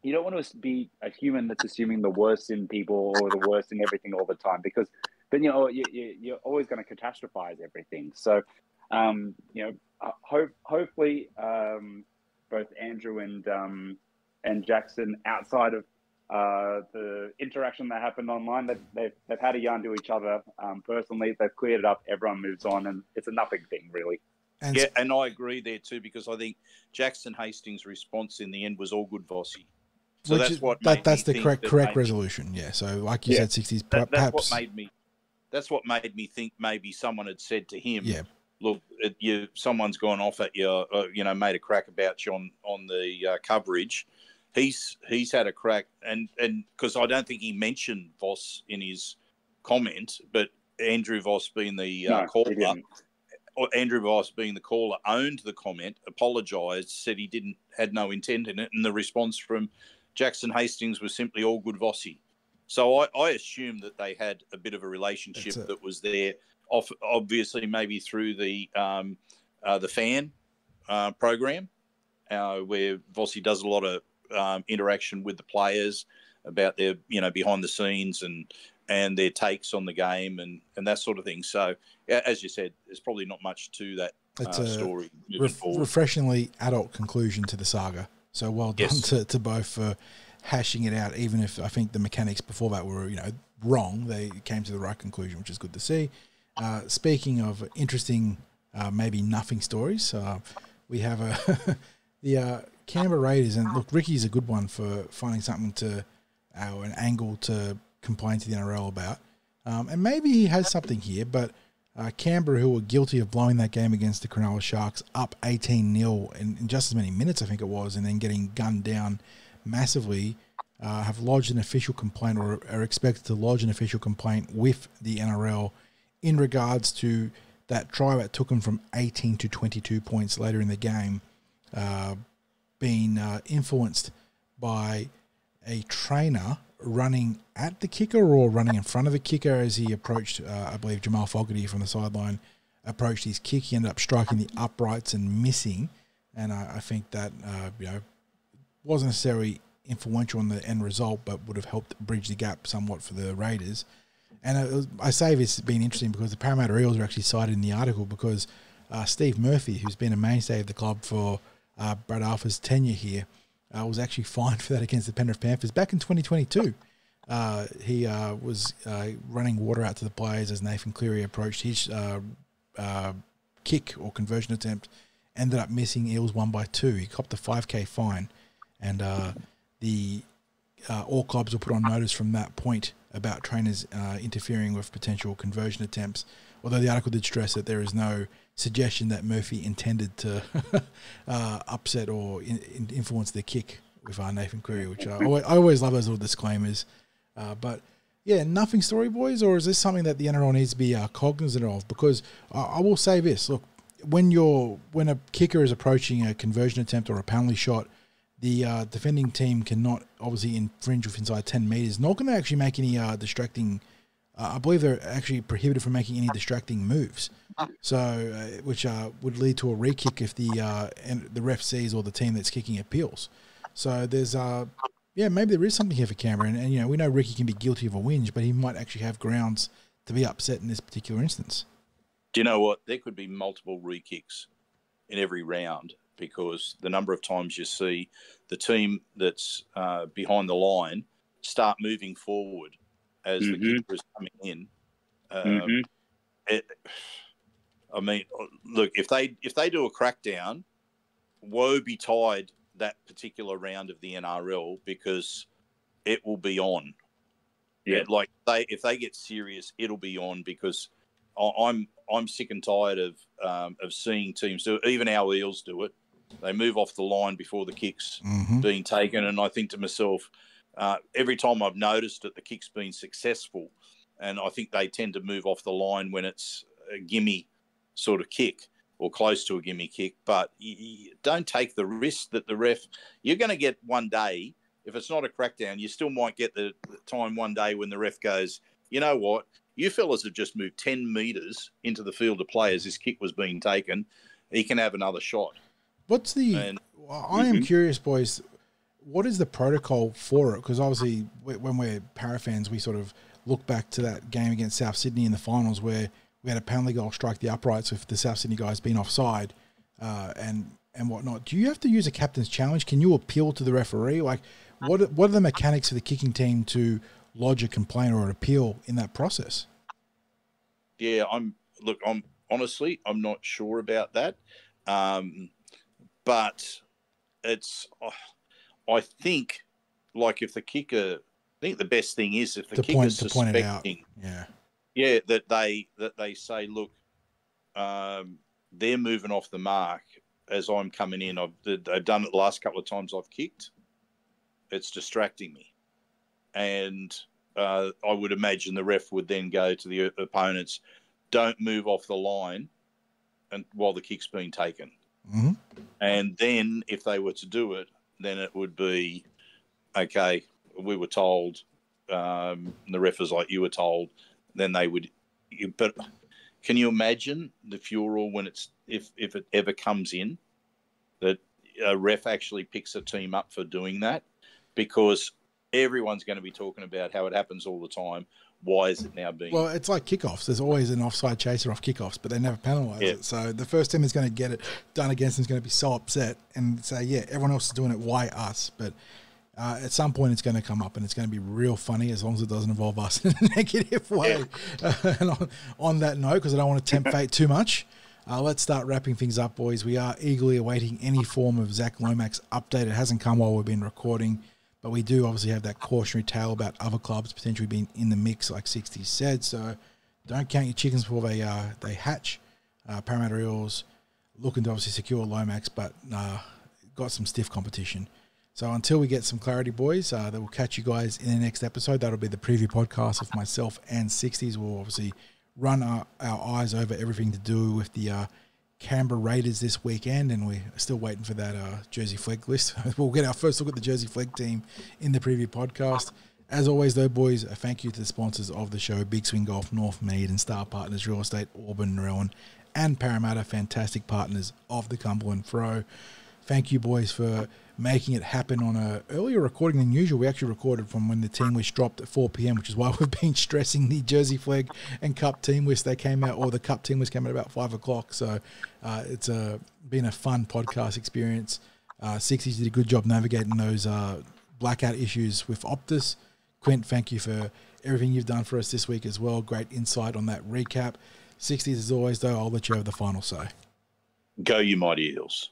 D: you don't want to be a human that's assuming the worst in people or the worst in everything all the time because then you know you, you, you're always going to catastrophize everything. So, um, you know, uh, hope hopefully um, both Andrew and um, and Jackson outside of uh, the interaction that happened online, they've, they've, they've had a yarn to each other um, personally. They've cleared it up. Everyone moves on, and it's a nothing thing, really.
B: And
C: Yeah, and I agree there too because I think Jackson Hastings' response in the end was all good, Vossi. So
B: which
C: that's
B: is-
C: what
B: that, that's the correct
C: that
B: correct
C: maybe-
B: resolution. Yeah. So, like you
D: Yeah.
B: said, sixties
C: That, that's
B: perhaps.
C: what made me. That's what made me think maybe someone had said to him,
B: Yeah.
C: "Look, you someone's gone off at you, uh, you know, made a crack about you on on the uh, coverage." He's he's had a crack, and and because I don't think he mentioned Voss in his comment, but Andrew Voss being the uh,
D: No,
C: caller, or Andrew Voss being the caller owned the comment, apologised, said he didn't had no intent in it, and the response from Jackson Hastings was simply all good Vossi. So I, I assume that they had a bit of a relationship that was there, off, obviously maybe through the um, uh, the fan uh, program, uh, where Vossi does a lot of um, interaction with the players about their you know behind the scenes and and their takes on the game and and that sort of thing. So as you said, there's probably not much to that
B: It's
C: uh,
B: a
C: story
B: ref- refreshingly adult conclusion to the saga. So well done
C: Yes.
B: to, to both for hashing it out, even if I think the mechanics before that were, you know, wrong. They came to the right conclusion, which is good to see. Uh, speaking of interesting, uh, maybe nothing stories, uh, we have a [LAUGHS] the uh, Canberra Raiders, and look, Ricky's a good one for finding something to, uh, an angle to complain to the NRL about. Um, and maybe he has something here, but uh, Canberra, who were guilty of blowing that game against the Cronulla Sharks up 18 0 in, in just as many minutes, I think it was, and then getting gunned down massively, uh, have lodged an official complaint or are expected to lodge an official complaint with the NRL in regards to that try that took them from 18 to 22 points later in the game, uh, being uh, influenced by a trainer running at the kicker or running in front of the kicker as he approached, uh, I believe, Jamal Fogarty from the sideline approached his kick. He ended up striking the uprights and missing. And I, I think that, uh, you know, wasn't necessarily influential in the end result, but would have helped bridge the gap somewhat for the Raiders. And was, I say this been interesting because the Parramatta Eels are actually cited in the article because uh, Steve Murphy, who's been a mainstay of the club for uh, Brad Arthur's tenure here, uh, was actually fined for that against the Penrith Panthers back in 2022. Uh, he uh, was uh, running water out to the players as Nathan Cleary approached his uh, uh, kick or conversion attempt, ended up missing. Eels won by two. He copped a 5k fine, and the all clubs were put on notice from that point about trainers uh, interfering with potential conversion attempts. Although the article did stress that there is no suggestion that Murphy intended to [LAUGHS] uh, upset or in, in influence the kick with our Nathan Cleary, which I, always, I always love those little disclaimers. Uh, but yeah, nothing story, boys, or is this something that the NRL needs to be uh, cognizant of? Because I, I will say this: look, when you're when a kicker is approaching a conversion attempt or a penalty shot, the uh, defending team cannot obviously infringe with inside ten meters. Not going to actually make any uh, distracting. Uh, I believe they're actually prohibited from making any distracting moves. So, uh, which uh, would lead to a re kick if the uh, and the ref sees or the team that's kicking appeals. So there's uh yeah maybe there is something here for Canberra, and you know we know Ricky can be guilty of a whinge, but he might actually have grounds to be upset in this particular instance.
C: Do you know what? There could be multiple re kicks in every round because the number of times you see the team that's uh, behind the line start moving forward as
D: Mhm.
C: the keeper is coming in. Um,
D: Mhm.
C: it, I mean, look if they if they do a crackdown, woe betide that particular round of the NRL because it will be on.
D: Yeah.
C: like they if they get serious, it'll be on because I- I'm I'm sick and tired of um, of seeing teams do it. Even our Eels do it. They move off the line before the kicks
B: Mm-hmm.
C: being taken, and I think to myself, uh, every time I've noticed that the kick's been successful, and I think they tend to move off the line when it's a gimme sort of kick or close to a gimme kick. But you, you don't take the risk that the ref. You're going to get one day. If it's not a crackdown, you still might get the, the time one day when the ref goes, you know what, you fellas have just moved 10 metres into the field of play as this kick was being taken. He can have another shot.
B: What's the?
C: And-
B: I am
D: Mhm.
B: curious, boys. What is the protocol for it? Because obviously, when we're Parra fans, we sort of look back to that game against South Sydney in the finals where we had a penalty goal strike the uprights with the South Sydney guys being offside, uh, and and whatnot. Do you have to use a captain's challenge? Can you appeal to the referee? Like, what are- what are the mechanics for the kicking team to lodge a complaint or an appeal in that process?
C: Yeah, I'm. Look, I'm honestly, I'm not sure about that, um, but it's. uh, I think, like, if the kicker, I think the best thing is if the
B: To
C: kicker's
B: point- to point it out.
C: suspecting,
B: Yeah.
C: yeah, that they that they say, look, um, they're moving off the mark as I'm coming in. I've they've done it the last couple of times I've kicked. It's distracting me, and uh, I would imagine the ref would then go to the opponents, don't move off the line, and while the kick's being taken.
B: Hmm
C: And then if they were to do it, then it would be okay. We were told. Um, the ref is like you were told. Then they would. But can you imagine the furor when it's if if it ever comes in that a ref actually picks a team up for doing that because everyone's going to be talking about how it happens all the time. Why is it now being?
B: Well, it's like kickoffs. There's always an offside chaser off kickoffs, but they never penalise
C: Yeah.
B: it. So the first team is going to get it done against them is going to be so upset and say, "Yeah, everyone else is doing it. Why us?" But uh, at some point, it's going to come up, and it's going to be real funny as long as it doesn't involve us [LAUGHS] in a negative way. [LAUGHS] and on, on that note, because I don't want to tempt [LAUGHS] fate too much, uh, let's start wrapping things up, boys. We are eagerly awaiting any form of Zac Lomax update. It hasn't come while we've been recording. But we do obviously have that cautionary tale about other clubs potentially being in the mix, like 60 said. So don't count your chickens before they uh, they hatch. Uh, Parramatta Eels looking to obviously secure Lomax, but uh, got some stiff competition. So until we get some clarity, boys, uh, that will catch you guys in the next episode. That'll be the preview podcast of myself and 60s. We'll obviously run our, our eyes over everything to do with the uh, Canberra Raiders this weekend, and we're still waiting for that uh, Jersey Flegg list. [LAUGHS] we'll get our first look at the Jersey Flegg team in the preview podcast. As always, though, boys, a thank you to the sponsors of the show Big Swing Golf, Northmead, and Star Partners Real Estate, Auburn, Rowan, and Parramatta, fantastic partners of the Cumberland Throw. Thank you, boys, for making it happen on a earlier recording than usual. We actually recorded from when the team was dropped at 4 p.m., which is why [LAUGHS] we've been stressing the Jersey Flegg and Cup team list. They came out, or the Cup team list came out about 5 o'clock. So uh, it's a, been a fun podcast experience. Uh, 60s did a good job navigating those uh, blackout issues with Optus. Clint, thank you for everything you've done for us this week as well. Great insight on that recap. 60s, as always, though, I'll let you have the final say.
C: Go, you mighty Eels.